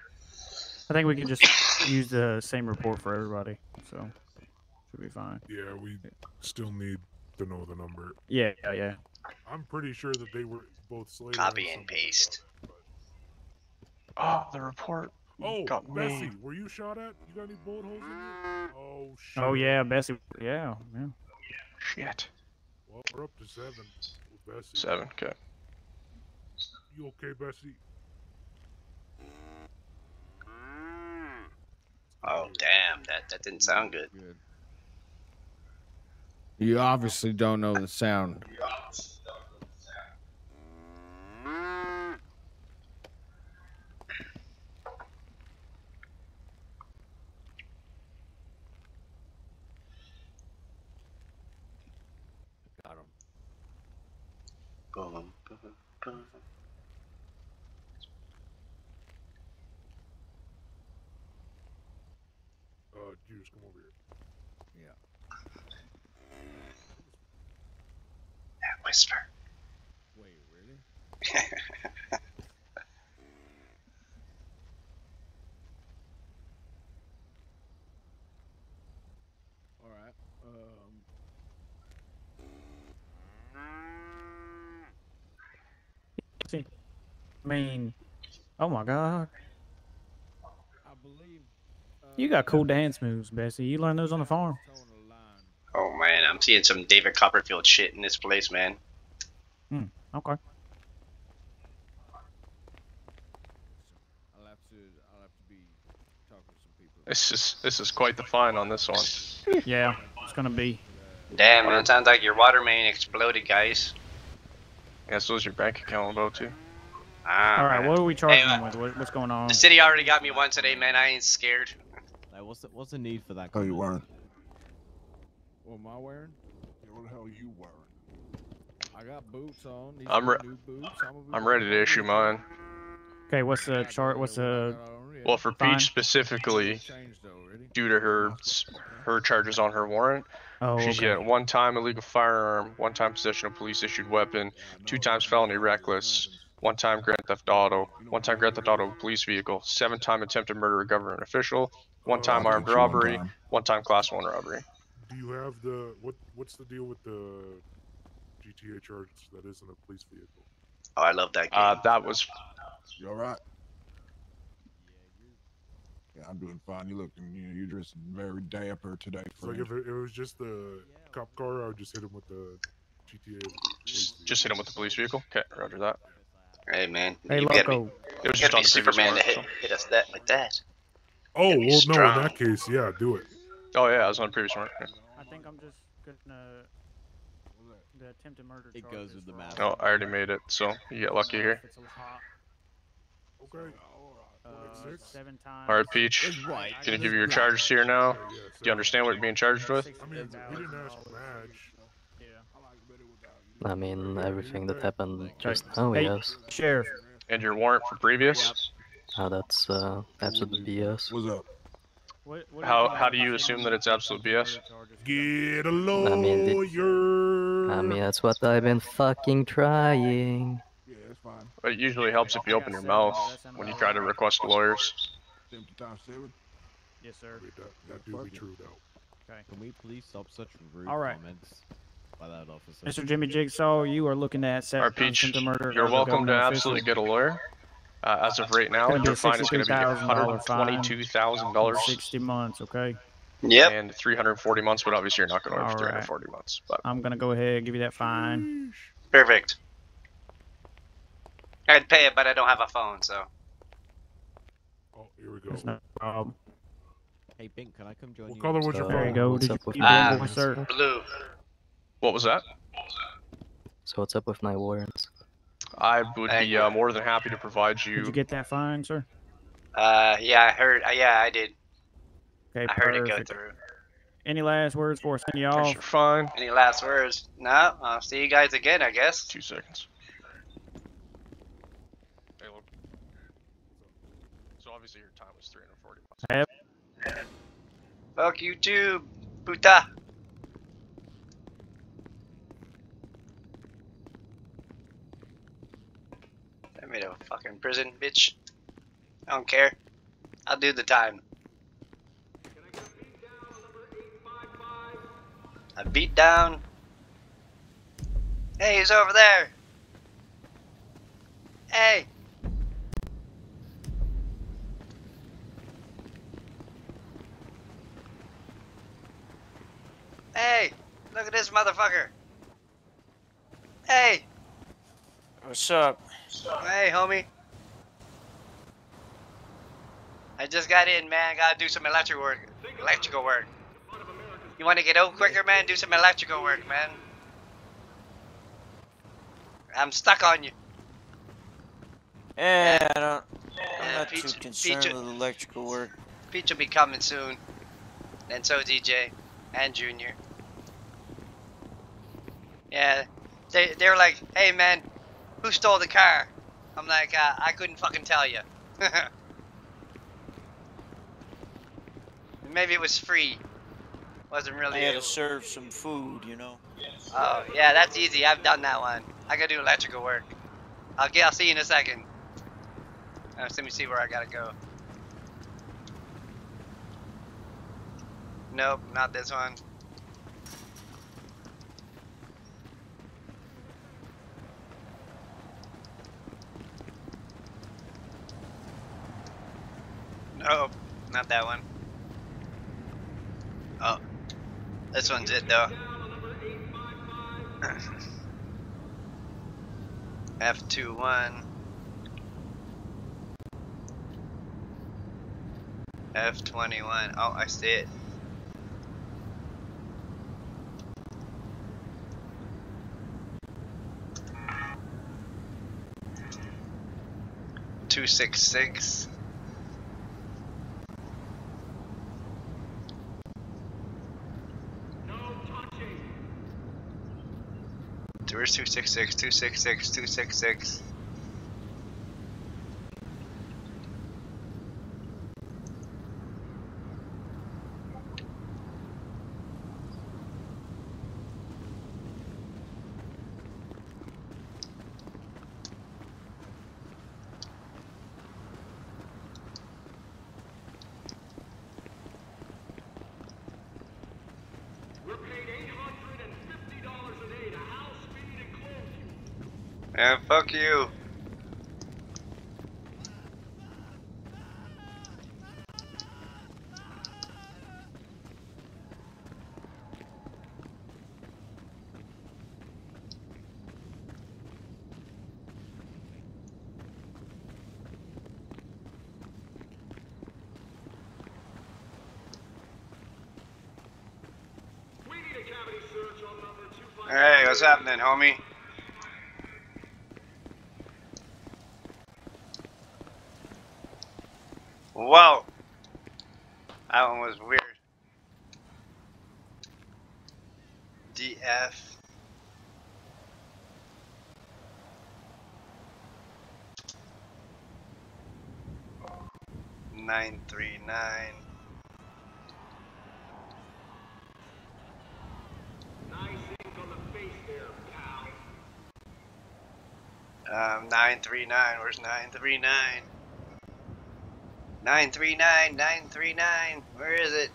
[SPEAKER 21] I think we can just use the same report for everybody, so should be fine.
[SPEAKER 4] Yeah, we still need to know the number.
[SPEAKER 21] Yeah, yeah, yeah.
[SPEAKER 4] I'm pretty sure that they were both Slater.
[SPEAKER 6] Copy and paste.
[SPEAKER 18] Oh, the report.
[SPEAKER 4] Oh,
[SPEAKER 18] got me.
[SPEAKER 4] Were you shot at? You got any bullet holes in you? Oh, oh shit.
[SPEAKER 21] Oh yeah, Bessie. Yeah, yeah.
[SPEAKER 18] Shit.
[SPEAKER 4] Well, we're up to seven with Bessie.
[SPEAKER 18] Seven. Okay.
[SPEAKER 4] You okay, Bessie?
[SPEAKER 6] Oh damn, that that didn't sound good.
[SPEAKER 12] You obviously don't know the sound.
[SPEAKER 6] Got him. Boom, boom, boom.
[SPEAKER 4] Uh, Juice, come over here.
[SPEAKER 12] Yeah.
[SPEAKER 6] whisper.
[SPEAKER 12] Wait, really? All right. Um.
[SPEAKER 21] See, I mean, oh my god.
[SPEAKER 12] I believe.
[SPEAKER 21] You got cool dance moves, Bessie. You learned those on the farm.
[SPEAKER 6] Oh man, I'm seeing some David Copperfield shit in this place, man.
[SPEAKER 21] Hmm. Okay.
[SPEAKER 12] I'll have to. I'll have to be talking to some people.
[SPEAKER 18] This is this is quite the fine on this one.
[SPEAKER 21] Yeah, it's gonna be.
[SPEAKER 6] Damn, it sounds like your water main exploded, guys.
[SPEAKER 18] Yeah, so is your bank account about to.
[SPEAKER 6] Ah,
[SPEAKER 21] All right,
[SPEAKER 6] man.
[SPEAKER 21] what are we charging
[SPEAKER 6] Hey,
[SPEAKER 21] them with? What, what's going on?
[SPEAKER 6] The city already got me once today, man. I ain't scared.
[SPEAKER 14] Like, what's the, what's the need for that?
[SPEAKER 3] Oh, you weren't.
[SPEAKER 12] What am I wearing?
[SPEAKER 3] Yeah, what the hell are you wearing?
[SPEAKER 12] I got boots on. These
[SPEAKER 18] I'm
[SPEAKER 12] are
[SPEAKER 18] re-
[SPEAKER 12] new boots. I'm,
[SPEAKER 18] I'm ready to issue mine.
[SPEAKER 21] Okay, what's the chart? What's the?
[SPEAKER 18] Well, for
[SPEAKER 21] fine?
[SPEAKER 18] Peach specifically, due to her her charges on her warrant,
[SPEAKER 21] Oh,
[SPEAKER 18] she's
[SPEAKER 21] okay.
[SPEAKER 18] got one time illegal firearm, one time possession of police issued weapon, two times felony reckless, one time grand theft auto, one time grand theft auto of police vehicle, seven time attempted murder of government official, one time
[SPEAKER 3] I'll
[SPEAKER 18] armed
[SPEAKER 3] get one
[SPEAKER 18] robbery,
[SPEAKER 3] time.
[SPEAKER 18] one time class one robbery.
[SPEAKER 4] Do you have the what? What's the deal with the GTA charge that isn't a police vehicle?
[SPEAKER 6] Oh, I love that game.
[SPEAKER 18] Uh, that was
[SPEAKER 3] You all right? Yeah, I'm doing fine. You looking, you know, you're dressing very dapper today,
[SPEAKER 4] It's like if it, it was just the cop car, I would just hit him with the GTA.
[SPEAKER 18] just just hit him with the police vehicle. Okay, roger that.
[SPEAKER 6] Hey, man.
[SPEAKER 21] Hey,
[SPEAKER 6] you gotta be,
[SPEAKER 18] It was just on the
[SPEAKER 6] Superman to hit,
[SPEAKER 18] so-
[SPEAKER 6] hit us that like that.
[SPEAKER 4] Oh well,
[SPEAKER 6] be
[SPEAKER 4] no. In that case, yeah, do it.
[SPEAKER 18] Oh yeah, I was on the previous one. yeah.
[SPEAKER 21] I think I'm just gonna. The attempted murder.
[SPEAKER 14] It goes with the map.
[SPEAKER 18] Oh, I already made it, so you get lucky here.
[SPEAKER 21] It's a hot,
[SPEAKER 4] Okay.
[SPEAKER 21] Uh, seven times.
[SPEAKER 18] All right, Peach. Can I give you your charges here now? Do you understand what you're being charged with?
[SPEAKER 4] I mean, we didn't ask Madge.
[SPEAKER 20] I mean, everything that happened just now,
[SPEAKER 21] Hey,
[SPEAKER 20] yes.
[SPEAKER 21] Sheriff.
[SPEAKER 18] And your warrant for previous?
[SPEAKER 20] Oh, that's uh, absolute BS.
[SPEAKER 3] What's up?
[SPEAKER 21] What, what
[SPEAKER 18] How how do you assume that it's absolute BS?
[SPEAKER 4] Get a
[SPEAKER 20] I mean, the-
[SPEAKER 4] lawyer.
[SPEAKER 20] I mean, that's what I've been fucking trying.
[SPEAKER 3] Yeah, it's fine.
[SPEAKER 18] It usually helps if you open your mouth when you try to request lawyers.
[SPEAKER 3] Empty times seven.
[SPEAKER 21] Yes, sir.
[SPEAKER 4] That, that do be true though.
[SPEAKER 21] Okay.
[SPEAKER 14] Can we please stop such rude
[SPEAKER 21] All right.
[SPEAKER 14] comments by that officer?
[SPEAKER 21] Mr. Jimmy Jigsaw, you are looking at set
[SPEAKER 18] All right, Peach.
[SPEAKER 21] attempted murder.
[SPEAKER 18] You're welcome to absolutely get a lawyer. Uh, as of right now,
[SPEAKER 21] Gonna
[SPEAKER 18] your fine is going to be $122,000
[SPEAKER 21] Sixty months, okay.
[SPEAKER 6] Yep.
[SPEAKER 18] and 340 months, but obviously you're not going to work for
[SPEAKER 21] All right.
[SPEAKER 18] 340 months. But
[SPEAKER 21] I'm gonna go ahead and give you that fine.
[SPEAKER 6] Perfect. I'd pay it, but I don't have a phone, so.
[SPEAKER 4] Oh, here we go.
[SPEAKER 21] That's no problem.
[SPEAKER 14] Hey, Pink, can I come join
[SPEAKER 4] What
[SPEAKER 14] you?
[SPEAKER 4] color was your
[SPEAKER 20] So,
[SPEAKER 21] There you go.
[SPEAKER 20] what's
[SPEAKER 21] Did you
[SPEAKER 20] up with
[SPEAKER 21] keep
[SPEAKER 20] my
[SPEAKER 21] it,
[SPEAKER 6] Ah.
[SPEAKER 21] boy, sir?
[SPEAKER 6] Blue.
[SPEAKER 18] what was that?
[SPEAKER 20] So what's up with my warrants?
[SPEAKER 18] I would
[SPEAKER 6] Thank
[SPEAKER 18] be uh, more than happy to provide you.
[SPEAKER 21] Did
[SPEAKER 18] you.
[SPEAKER 21] you get that fine, sir?
[SPEAKER 6] Uh, yeah, I heard. Uh, yeah, I did.
[SPEAKER 21] Okay,
[SPEAKER 6] I heard it go through.
[SPEAKER 21] Any last words for sending
[SPEAKER 18] y'all?
[SPEAKER 21] off?
[SPEAKER 18] your fine.
[SPEAKER 6] Any last words? No. I'll see you guys again, I guess.
[SPEAKER 18] Two seconds. Hey, look. So obviously your time was 340 months.
[SPEAKER 21] Have-
[SPEAKER 6] Fuck you too, puta. I made a fucking prison, bitch. I don't care. I'll do the time. I beat down. Hey, he's over there. Hey. Hey, look at this motherfucker. Hey,
[SPEAKER 16] What's up?
[SPEAKER 6] hey, homie. I just got in, man. Gotta do some electrical work. Electrical work. You want to get home quicker, man? Do some electrical work, man. I'm stuck on you.
[SPEAKER 16] Yeah, I don't. I'm not
[SPEAKER 6] Peach-
[SPEAKER 16] too concerned
[SPEAKER 6] Peach-
[SPEAKER 16] with electrical work.
[SPEAKER 6] Peach will be coming soon. And so DJ and Junior. Yeah, they they were like, "Hey man, who stole the car?" I'm like, uh, "I couldn't fucking tell you." Maybe it was free. Wasn't
[SPEAKER 16] I
[SPEAKER 6] really
[SPEAKER 16] had
[SPEAKER 6] able.
[SPEAKER 16] to serve some food, you know.
[SPEAKER 6] Oh, yeah, that's easy. I've done that one. I gotta do electrical work. I'll get. I'll see you in a second. Uh, let me see where I gotta go. Nope, not this one. Nope, not that one. Oh, this one's it though. F21. F21. Oh, I see it. Two six six. Where's 266? 266, 266. Yeah, fuck you. Hey, what's happening, homie? 939. Um, 939, 939? 939, 939, where is it?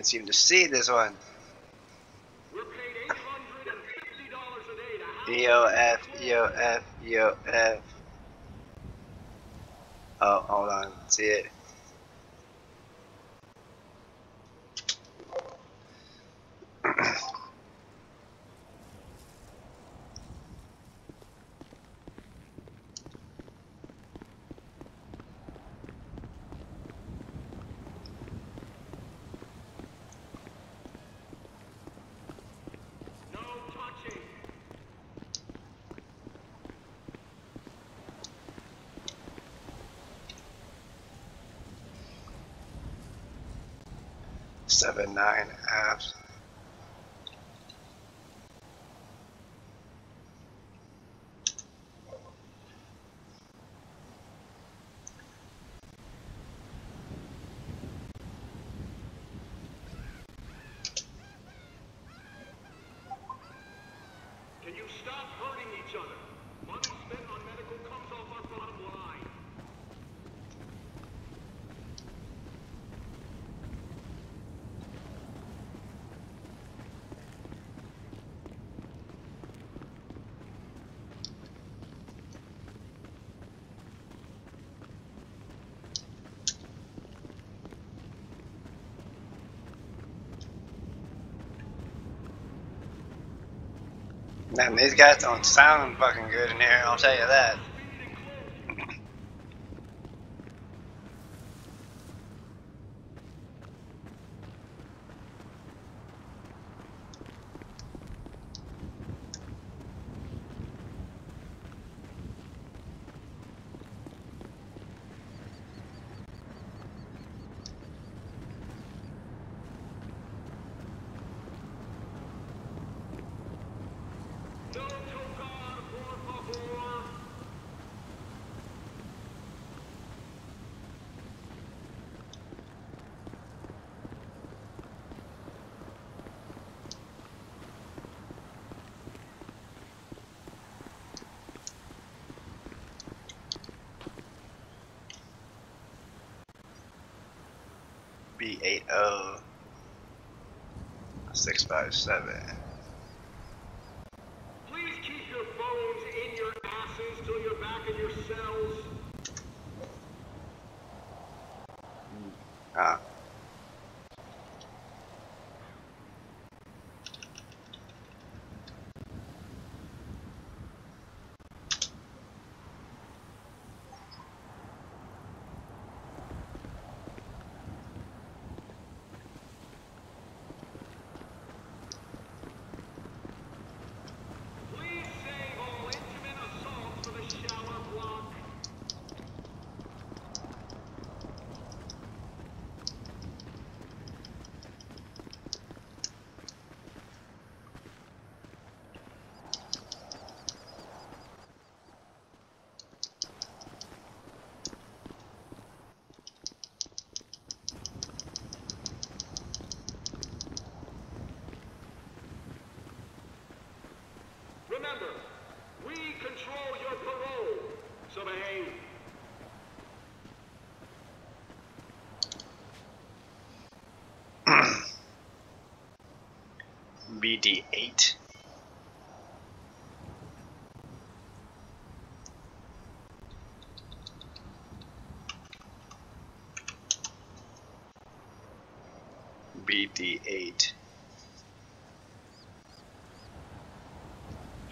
[SPEAKER 6] Can't seem to see this one. EOF, EOF, EOF. Oh, hold on. See it. Seven nine F. Man, these guys don't sound fucking good in here, I'll tell you that. 657.
[SPEAKER 23] Please keep your phones in your asses till you're back in your cells.
[SPEAKER 6] Ah.
[SPEAKER 23] Please save all intimate assaults for the shower block. Remember, we control your parole, so behave.
[SPEAKER 6] BD8. BD8.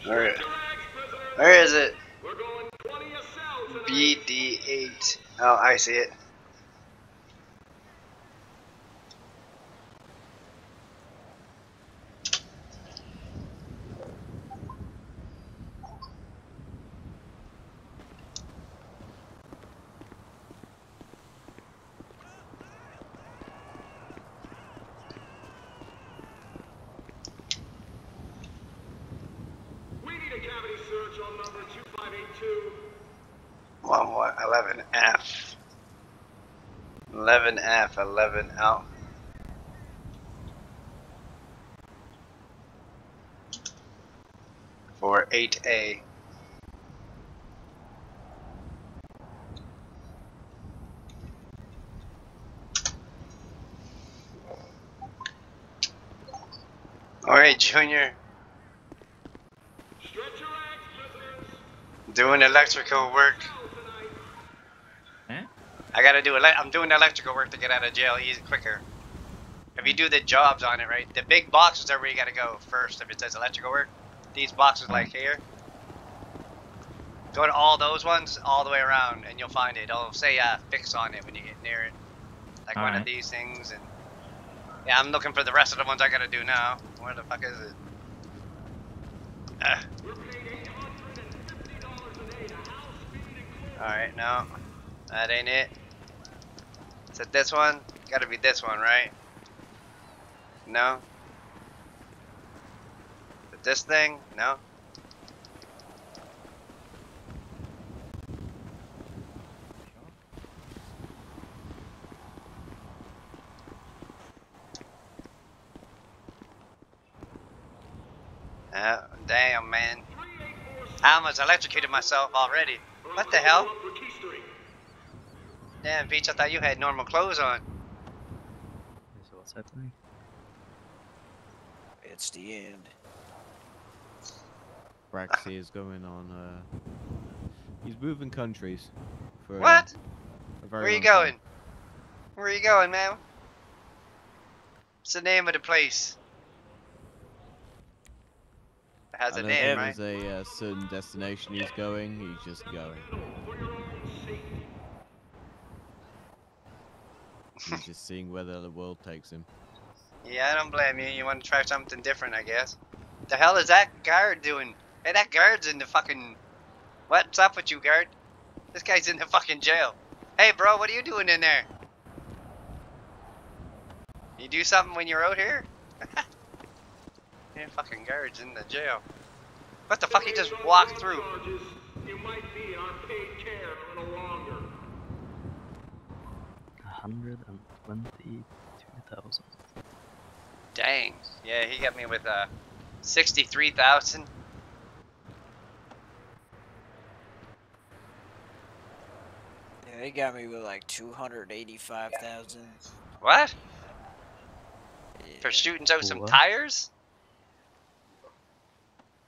[SPEAKER 6] Where, where is it? BD8. Oh, I see it.
[SPEAKER 23] We need a cavity search on number 2582.
[SPEAKER 6] One more, 11F. 11F, 11 out. For 8A. Alright, Junior. Doing electrical work. I gotta do ele- I'm doing electrical work to get out of jail easy quicker. If you do the jobs on it right, the big boxes are where you gotta go first. If it says electrical work, these boxes like here. Go to all those ones all the way around, and you'll find it. It'll say uh, "fix" on it when you get near it, like one of these things. And yeah, I'm looking for the rest of the ones I gotta do now. Where the fuck is it? Uh. Alright, no. That ain't it. Is it this one? Gotta be this one, right? No? This thing? No? Oh, damn, man. I almost electrocuted myself already. What the hell? Damn, Peach, I thought you had normal clothes on.
[SPEAKER 20] So what's happening?
[SPEAKER 16] It's the end.
[SPEAKER 14] Braxy is going on. Uh, he's moving countries. For,
[SPEAKER 6] What?
[SPEAKER 14] a very
[SPEAKER 6] Where you
[SPEAKER 14] long time.
[SPEAKER 6] going? Where are you going, man? What's the name of the place? The has a name,
[SPEAKER 14] if
[SPEAKER 6] right?
[SPEAKER 14] there's a uh, certain destination he's going, he's just going. he's just seeing where the world takes him.
[SPEAKER 6] Yeah, I don't blame you. You want to try something different, I guess. The hell is that guard doing? Hey, that guard's in the fucking. What's up with you, guard? This guy's in the fucking jail. Hey, bro, what are you doing in there? You do something when you're out here? yeah, fucking guard's in the jail. What the fuck? He just walked through.
[SPEAKER 23] You might be on paid care a little longer.
[SPEAKER 20] hundred and twenty-two thousand.
[SPEAKER 6] Dang. Yeah, he got me with uh, sixty-three thousand.
[SPEAKER 16] Yeah, they got me with like 285,000.
[SPEAKER 6] What? For shooting out some tires?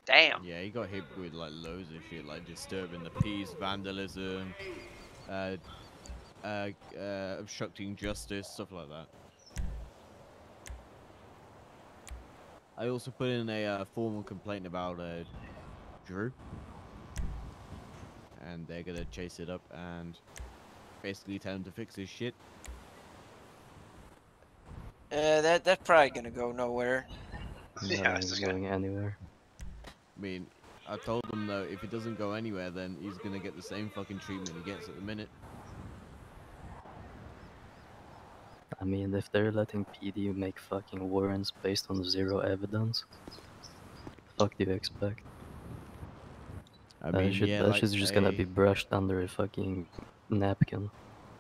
[SPEAKER 6] Damn.
[SPEAKER 14] Yeah, he got hit with like loads of shit, like disturbing the peace, vandalism, uh, uh, uh, obstructing justice, stuff like that. I also put in a uh, formal complaint about uh, Drew, and they're gonna chase it up and basically tell him to fix his shit.
[SPEAKER 16] Uh, that that's probably gonna go nowhere.
[SPEAKER 20] Yeah, he's going anywhere.
[SPEAKER 14] I mean, I told him though, if it doesn't go anywhere, then he's gonna get the same fucking treatment he gets at the minute.
[SPEAKER 20] I mean, if they're letting PD make fucking warrants based on zero evidence, fuck do you expect?
[SPEAKER 14] I
[SPEAKER 20] that
[SPEAKER 14] mean,
[SPEAKER 20] shit,
[SPEAKER 14] yeah,
[SPEAKER 20] that
[SPEAKER 14] like
[SPEAKER 20] shit's just gonna be brushed under a fucking napkin.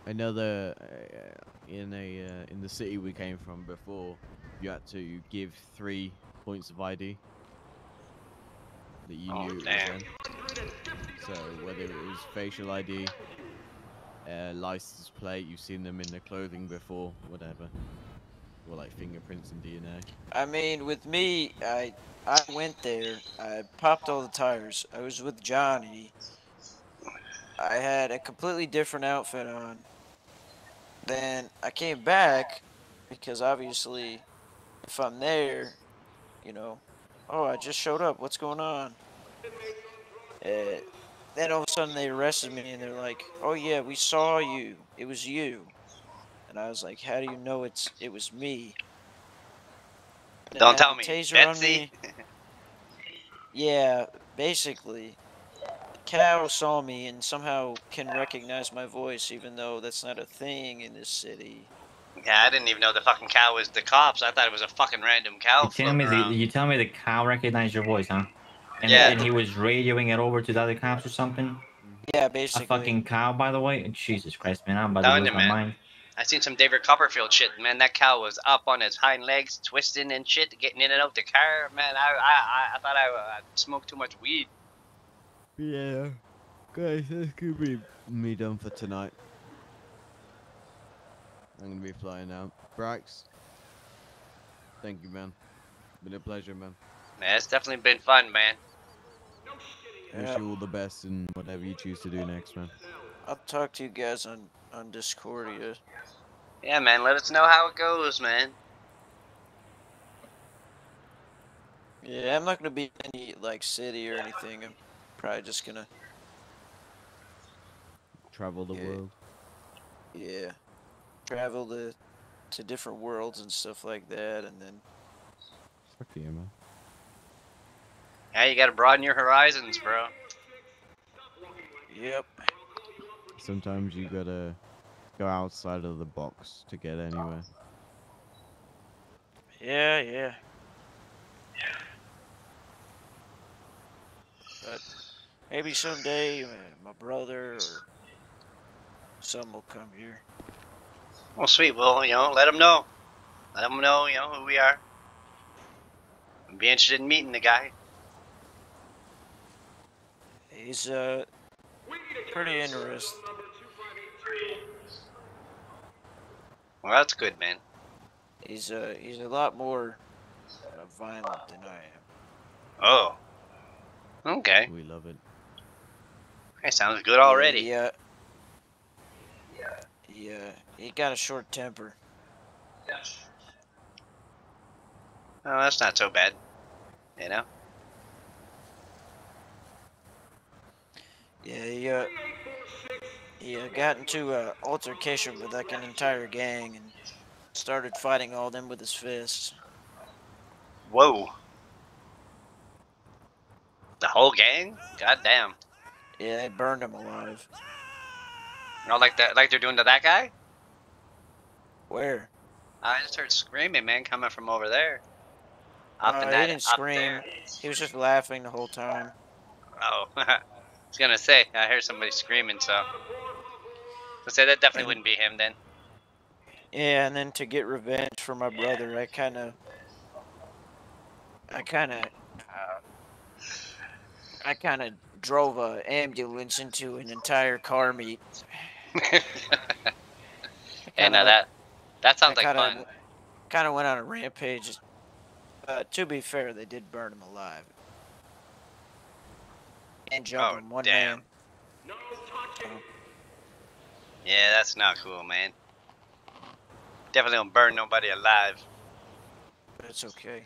[SPEAKER 14] I know the uh, in a uh, in the city we came from before, you had to give three points of ID that you
[SPEAKER 6] Oh,
[SPEAKER 14] knew it was
[SPEAKER 6] damn.
[SPEAKER 14] So whether it was facial ID, uh, license plate, you've seen them in their clothing before, whatever, or like fingerprints and DNA.
[SPEAKER 16] I mean, with me, I I went there. I popped all the tires. I was with Johnny. I had a completely different outfit on. Then I came back because obviously, if I'm there, you know, oh, I just showed up. What's going on? Uh, then all of a sudden they arrested me and they're like, "Oh yeah, we saw you. It was you." And I was like, "How do you know it's it was me?" Then
[SPEAKER 6] Don't tell me.
[SPEAKER 16] Taser on
[SPEAKER 6] Betsy?
[SPEAKER 16] me. Yeah, basically, Cow saw me and somehow can recognize my voice, even though that's not a thing in this city.
[SPEAKER 6] Yeah, I didn't even know the fucking cow was the cops. I thought it was a fucking random cow.
[SPEAKER 9] You tell me
[SPEAKER 6] floating
[SPEAKER 9] the you tell me the cow recognized your voice, huh? And,
[SPEAKER 6] Yeah.
[SPEAKER 9] and he was radioing it over to the other cops or something.
[SPEAKER 16] Yeah, basically.
[SPEAKER 9] A fucking cow, by the way. Jesus Christ, man! I'm about to lose my mind.
[SPEAKER 6] I seen some David Copperfield shit, man. That cow was up on his hind legs, twisting and shit, getting in and out the car. Man, I I, I, I thought I uh, smoked too much weed.
[SPEAKER 14] Yeah, guys, this could be me done for tonight. I'm gonna be flying out. Brax, thank you, man. Been a pleasure, man.
[SPEAKER 6] Man, it's definitely been fun, man.
[SPEAKER 14] Wish you all the best in whatever you choose to do next, man.
[SPEAKER 16] I'll talk to you guys on on Discordia.
[SPEAKER 6] Yeah, man. Let us know how it goes, man.
[SPEAKER 16] Yeah, I'm not gonna be in any like city or anything. I'm probably just gonna
[SPEAKER 14] Travel the
[SPEAKER 16] Yeah.
[SPEAKER 14] world.
[SPEAKER 16] yeah travel to to different worlds and stuff like that, and then
[SPEAKER 14] Fuck yeah, man.
[SPEAKER 6] Yeah, you gotta broaden your horizons, bro.
[SPEAKER 16] yep.
[SPEAKER 14] Sometimes you gotta go outside of the box to get anywhere.
[SPEAKER 16] Yeah, yeah. But maybe someday uh, my brother or some will come here.
[SPEAKER 6] Well, sweet. Well, you know, let them know. Let them know, you know, who we are. I'd be interested in meeting the guy.
[SPEAKER 16] He's uh pretty interesting.
[SPEAKER 6] Well, that's good, man.
[SPEAKER 16] He's uh he's a lot more uh, violent than I am.
[SPEAKER 6] Oh. Okay.
[SPEAKER 14] We love it.
[SPEAKER 6] That sounds good already.
[SPEAKER 16] Yeah. Yeah. Yeah. He got a short temper.
[SPEAKER 6] Oh, that's not so bad. You know?
[SPEAKER 16] Yeah, he, uh, he uh, got into an altercation with like an entire gang and started fighting all them with his fists.
[SPEAKER 6] Whoa. The whole gang? God damn.
[SPEAKER 16] Yeah, they burned him alive.
[SPEAKER 6] You know, like that, like they're doing to that guy.
[SPEAKER 16] Where?
[SPEAKER 6] I just heard screaming, man, coming from over there. Up
[SPEAKER 16] No, he didn't scream.
[SPEAKER 6] there.
[SPEAKER 16] He was just laughing the whole time.
[SPEAKER 6] Oh, was gonna say I heard somebody screaming, so. I say that definitely wouldn't be him then.
[SPEAKER 16] Yeah, and then to get revenge for my brother, I kind of, I kind of, uh, I kind of drove a ambulance into an entire car meet.
[SPEAKER 6] Yeah, now that that sounds like
[SPEAKER 16] kinda,
[SPEAKER 6] fun.
[SPEAKER 16] Kind of went on a rampage. Uh, to be fair, they did burn him alive. And jump
[SPEAKER 6] Oh,
[SPEAKER 16] one
[SPEAKER 6] damn.
[SPEAKER 16] man.
[SPEAKER 6] Yeah, that's not cool, man. Definitely don't burn nobody alive.
[SPEAKER 16] But it's okay.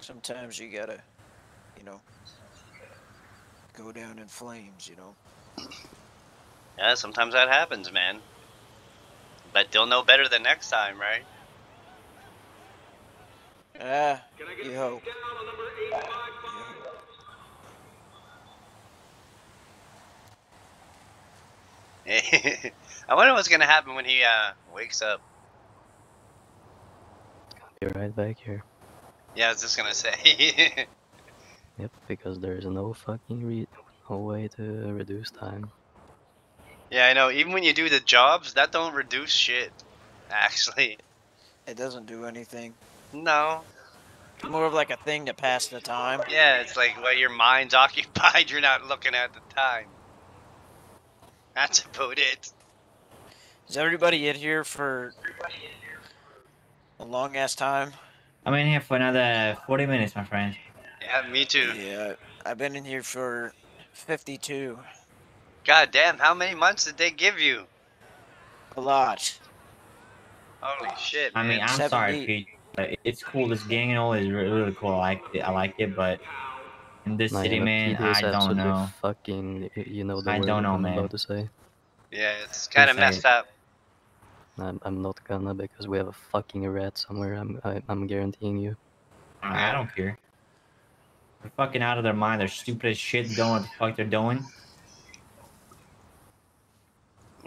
[SPEAKER 16] Sometimes you gotta, you know, go down in flames, you know.
[SPEAKER 6] Yeah, sometimes that happens, man. But they'll know better the next time, right?
[SPEAKER 16] Ah, you hope.
[SPEAKER 6] I wonder what's gonna happen when he uh wakes up.
[SPEAKER 20] Be right back here.
[SPEAKER 6] Yeah, I was just gonna say.
[SPEAKER 20] Yep, because there is no fucking re no way to reduce time.
[SPEAKER 6] yeah, I know. Even when you do the jobs, that don't reduce shit. Actually,
[SPEAKER 16] It doesn't do anything.
[SPEAKER 6] No.
[SPEAKER 16] More of like a thing to pass the time.
[SPEAKER 6] Yeah, it's like while your mind's occupied, you're not looking at the time. That's about it.
[SPEAKER 16] Is everybody in here for a long ass time?
[SPEAKER 9] I'm in here for another 40 minutes, my friend.
[SPEAKER 6] Yeah, me too.
[SPEAKER 16] Yeah, I've been in here for 52.
[SPEAKER 6] God damn, how many months did they give you?
[SPEAKER 16] A lot.
[SPEAKER 6] Holy shit,
[SPEAKER 9] I mean. I'm sorry, Pete. But it's cool. This gang and all is really, really cool. I like it. I like it, but in this
[SPEAKER 20] Nah,
[SPEAKER 9] city,
[SPEAKER 20] you know,
[SPEAKER 9] man, I don't know.
[SPEAKER 20] Fucking, you know the
[SPEAKER 9] I
[SPEAKER 20] word
[SPEAKER 9] don't know,
[SPEAKER 20] I'm
[SPEAKER 9] man.
[SPEAKER 20] about to say.
[SPEAKER 6] Yeah, it's kind of messed
[SPEAKER 9] it.
[SPEAKER 6] up.
[SPEAKER 20] I'm, I'm not gonna because we have a fucking rat somewhere. I'm, I, I'm guaranteeing you.
[SPEAKER 9] I don't care. They're fucking out of their mind. They're stupid as shit. Don't know what the fuck they're doing.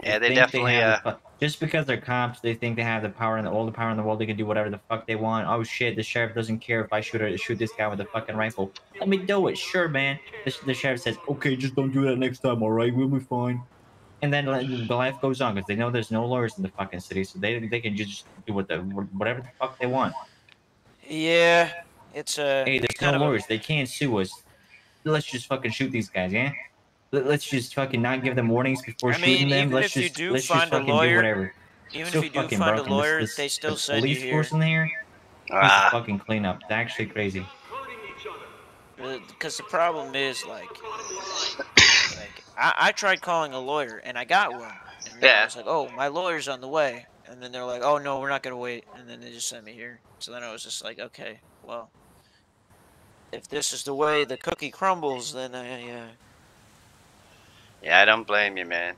[SPEAKER 6] Yeah, they
[SPEAKER 9] think
[SPEAKER 6] definitely,
[SPEAKER 9] have the
[SPEAKER 6] uh,
[SPEAKER 9] fu- just because they're cops, they think they have the power and all the power in the world. They can do whatever the fuck they want. Oh shit, the sheriff doesn't care if I shoot or shoot this guy with a fucking rifle. Let me do it. Sure, man. The, the sheriff says, okay, just don't do that next time. All right, we'll be fine. And then like, the life goes on because they know there's no lawyers in the fucking city, so they they can just do what the whatever the fuck they want.
[SPEAKER 16] Yeah, it's a.
[SPEAKER 9] Hey, there's
[SPEAKER 16] kind
[SPEAKER 9] no
[SPEAKER 16] of a-
[SPEAKER 9] lawyers. They can't sue us. Let's just fucking shoot these guys, yeah? Let- Let's just fucking not give them warnings before
[SPEAKER 16] I
[SPEAKER 9] shooting them. Let's just
[SPEAKER 16] do
[SPEAKER 9] let's just fucking
[SPEAKER 16] lawyer-
[SPEAKER 9] do whatever.
[SPEAKER 16] even
[SPEAKER 9] So
[SPEAKER 16] if you do
[SPEAKER 9] fucking
[SPEAKER 16] find a lawyer,
[SPEAKER 9] this, this,
[SPEAKER 16] they still
[SPEAKER 9] the
[SPEAKER 16] send you
[SPEAKER 9] police
[SPEAKER 16] here.
[SPEAKER 9] force in here.
[SPEAKER 6] Ah.
[SPEAKER 9] This fucking cleanup. It's actually crazy.
[SPEAKER 16] Because the problem is like, like I, I tried calling a lawyer and I got one. And then I was like, oh, my lawyer's on the way. And then they're like, oh no, we're not gonna wait. And then they just sent me here. So then I was just like, okay, well, if this is the way the cookie crumbles, then I. Uh,
[SPEAKER 6] Yeah, I don't blame you, man.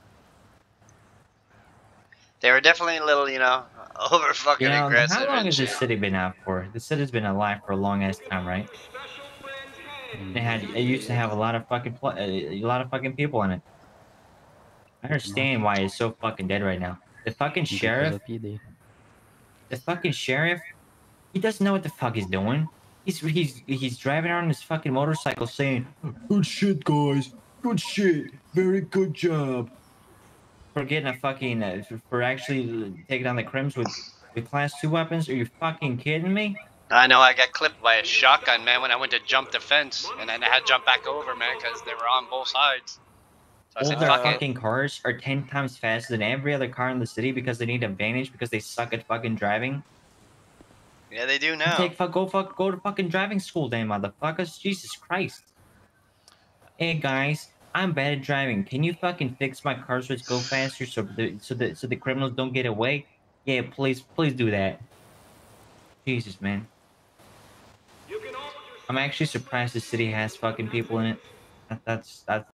[SPEAKER 6] They were definitely a little, you know, over fucking
[SPEAKER 9] You know,
[SPEAKER 6] aggressive.
[SPEAKER 9] how long has this city been out for? The city's been alive for a long ass time, right? It had it used to have a lot of fucking pl- uh, a lot of fucking people in it. I understand why it's so fucking dead right now. The fucking sheriff, the fucking sheriff, he doesn't know what the fuck he's doing. He's he's he's driving around his fucking motorcycle saying, "Good shit, guys. Good shit. Very good job." For getting a fucking uh, for- for actually taking on the crims with with class two weapons. Are you fucking kidding me?
[SPEAKER 6] I know I got clipped by a shotgun, man, when I went to jump the fence, and then I had to jump back over, man, because they were on both sides. So I
[SPEAKER 9] All
[SPEAKER 6] said,
[SPEAKER 9] their
[SPEAKER 6] fuck it.
[SPEAKER 9] fucking cars are ten times faster than every other car in the city because they need advantage because they suck at fucking driving.
[SPEAKER 6] Yeah, they do now.
[SPEAKER 9] Take fuck go fuck go to fucking driving school, then motherfuckers. Jesus Christ hey guys, I'm bad at driving. Can you fucking fix my car so it's go faster so the so the so the criminals don't get away? Yeah, please, please do that. Jesus, man. I'm actually surprised the city has fucking people in it. That's that's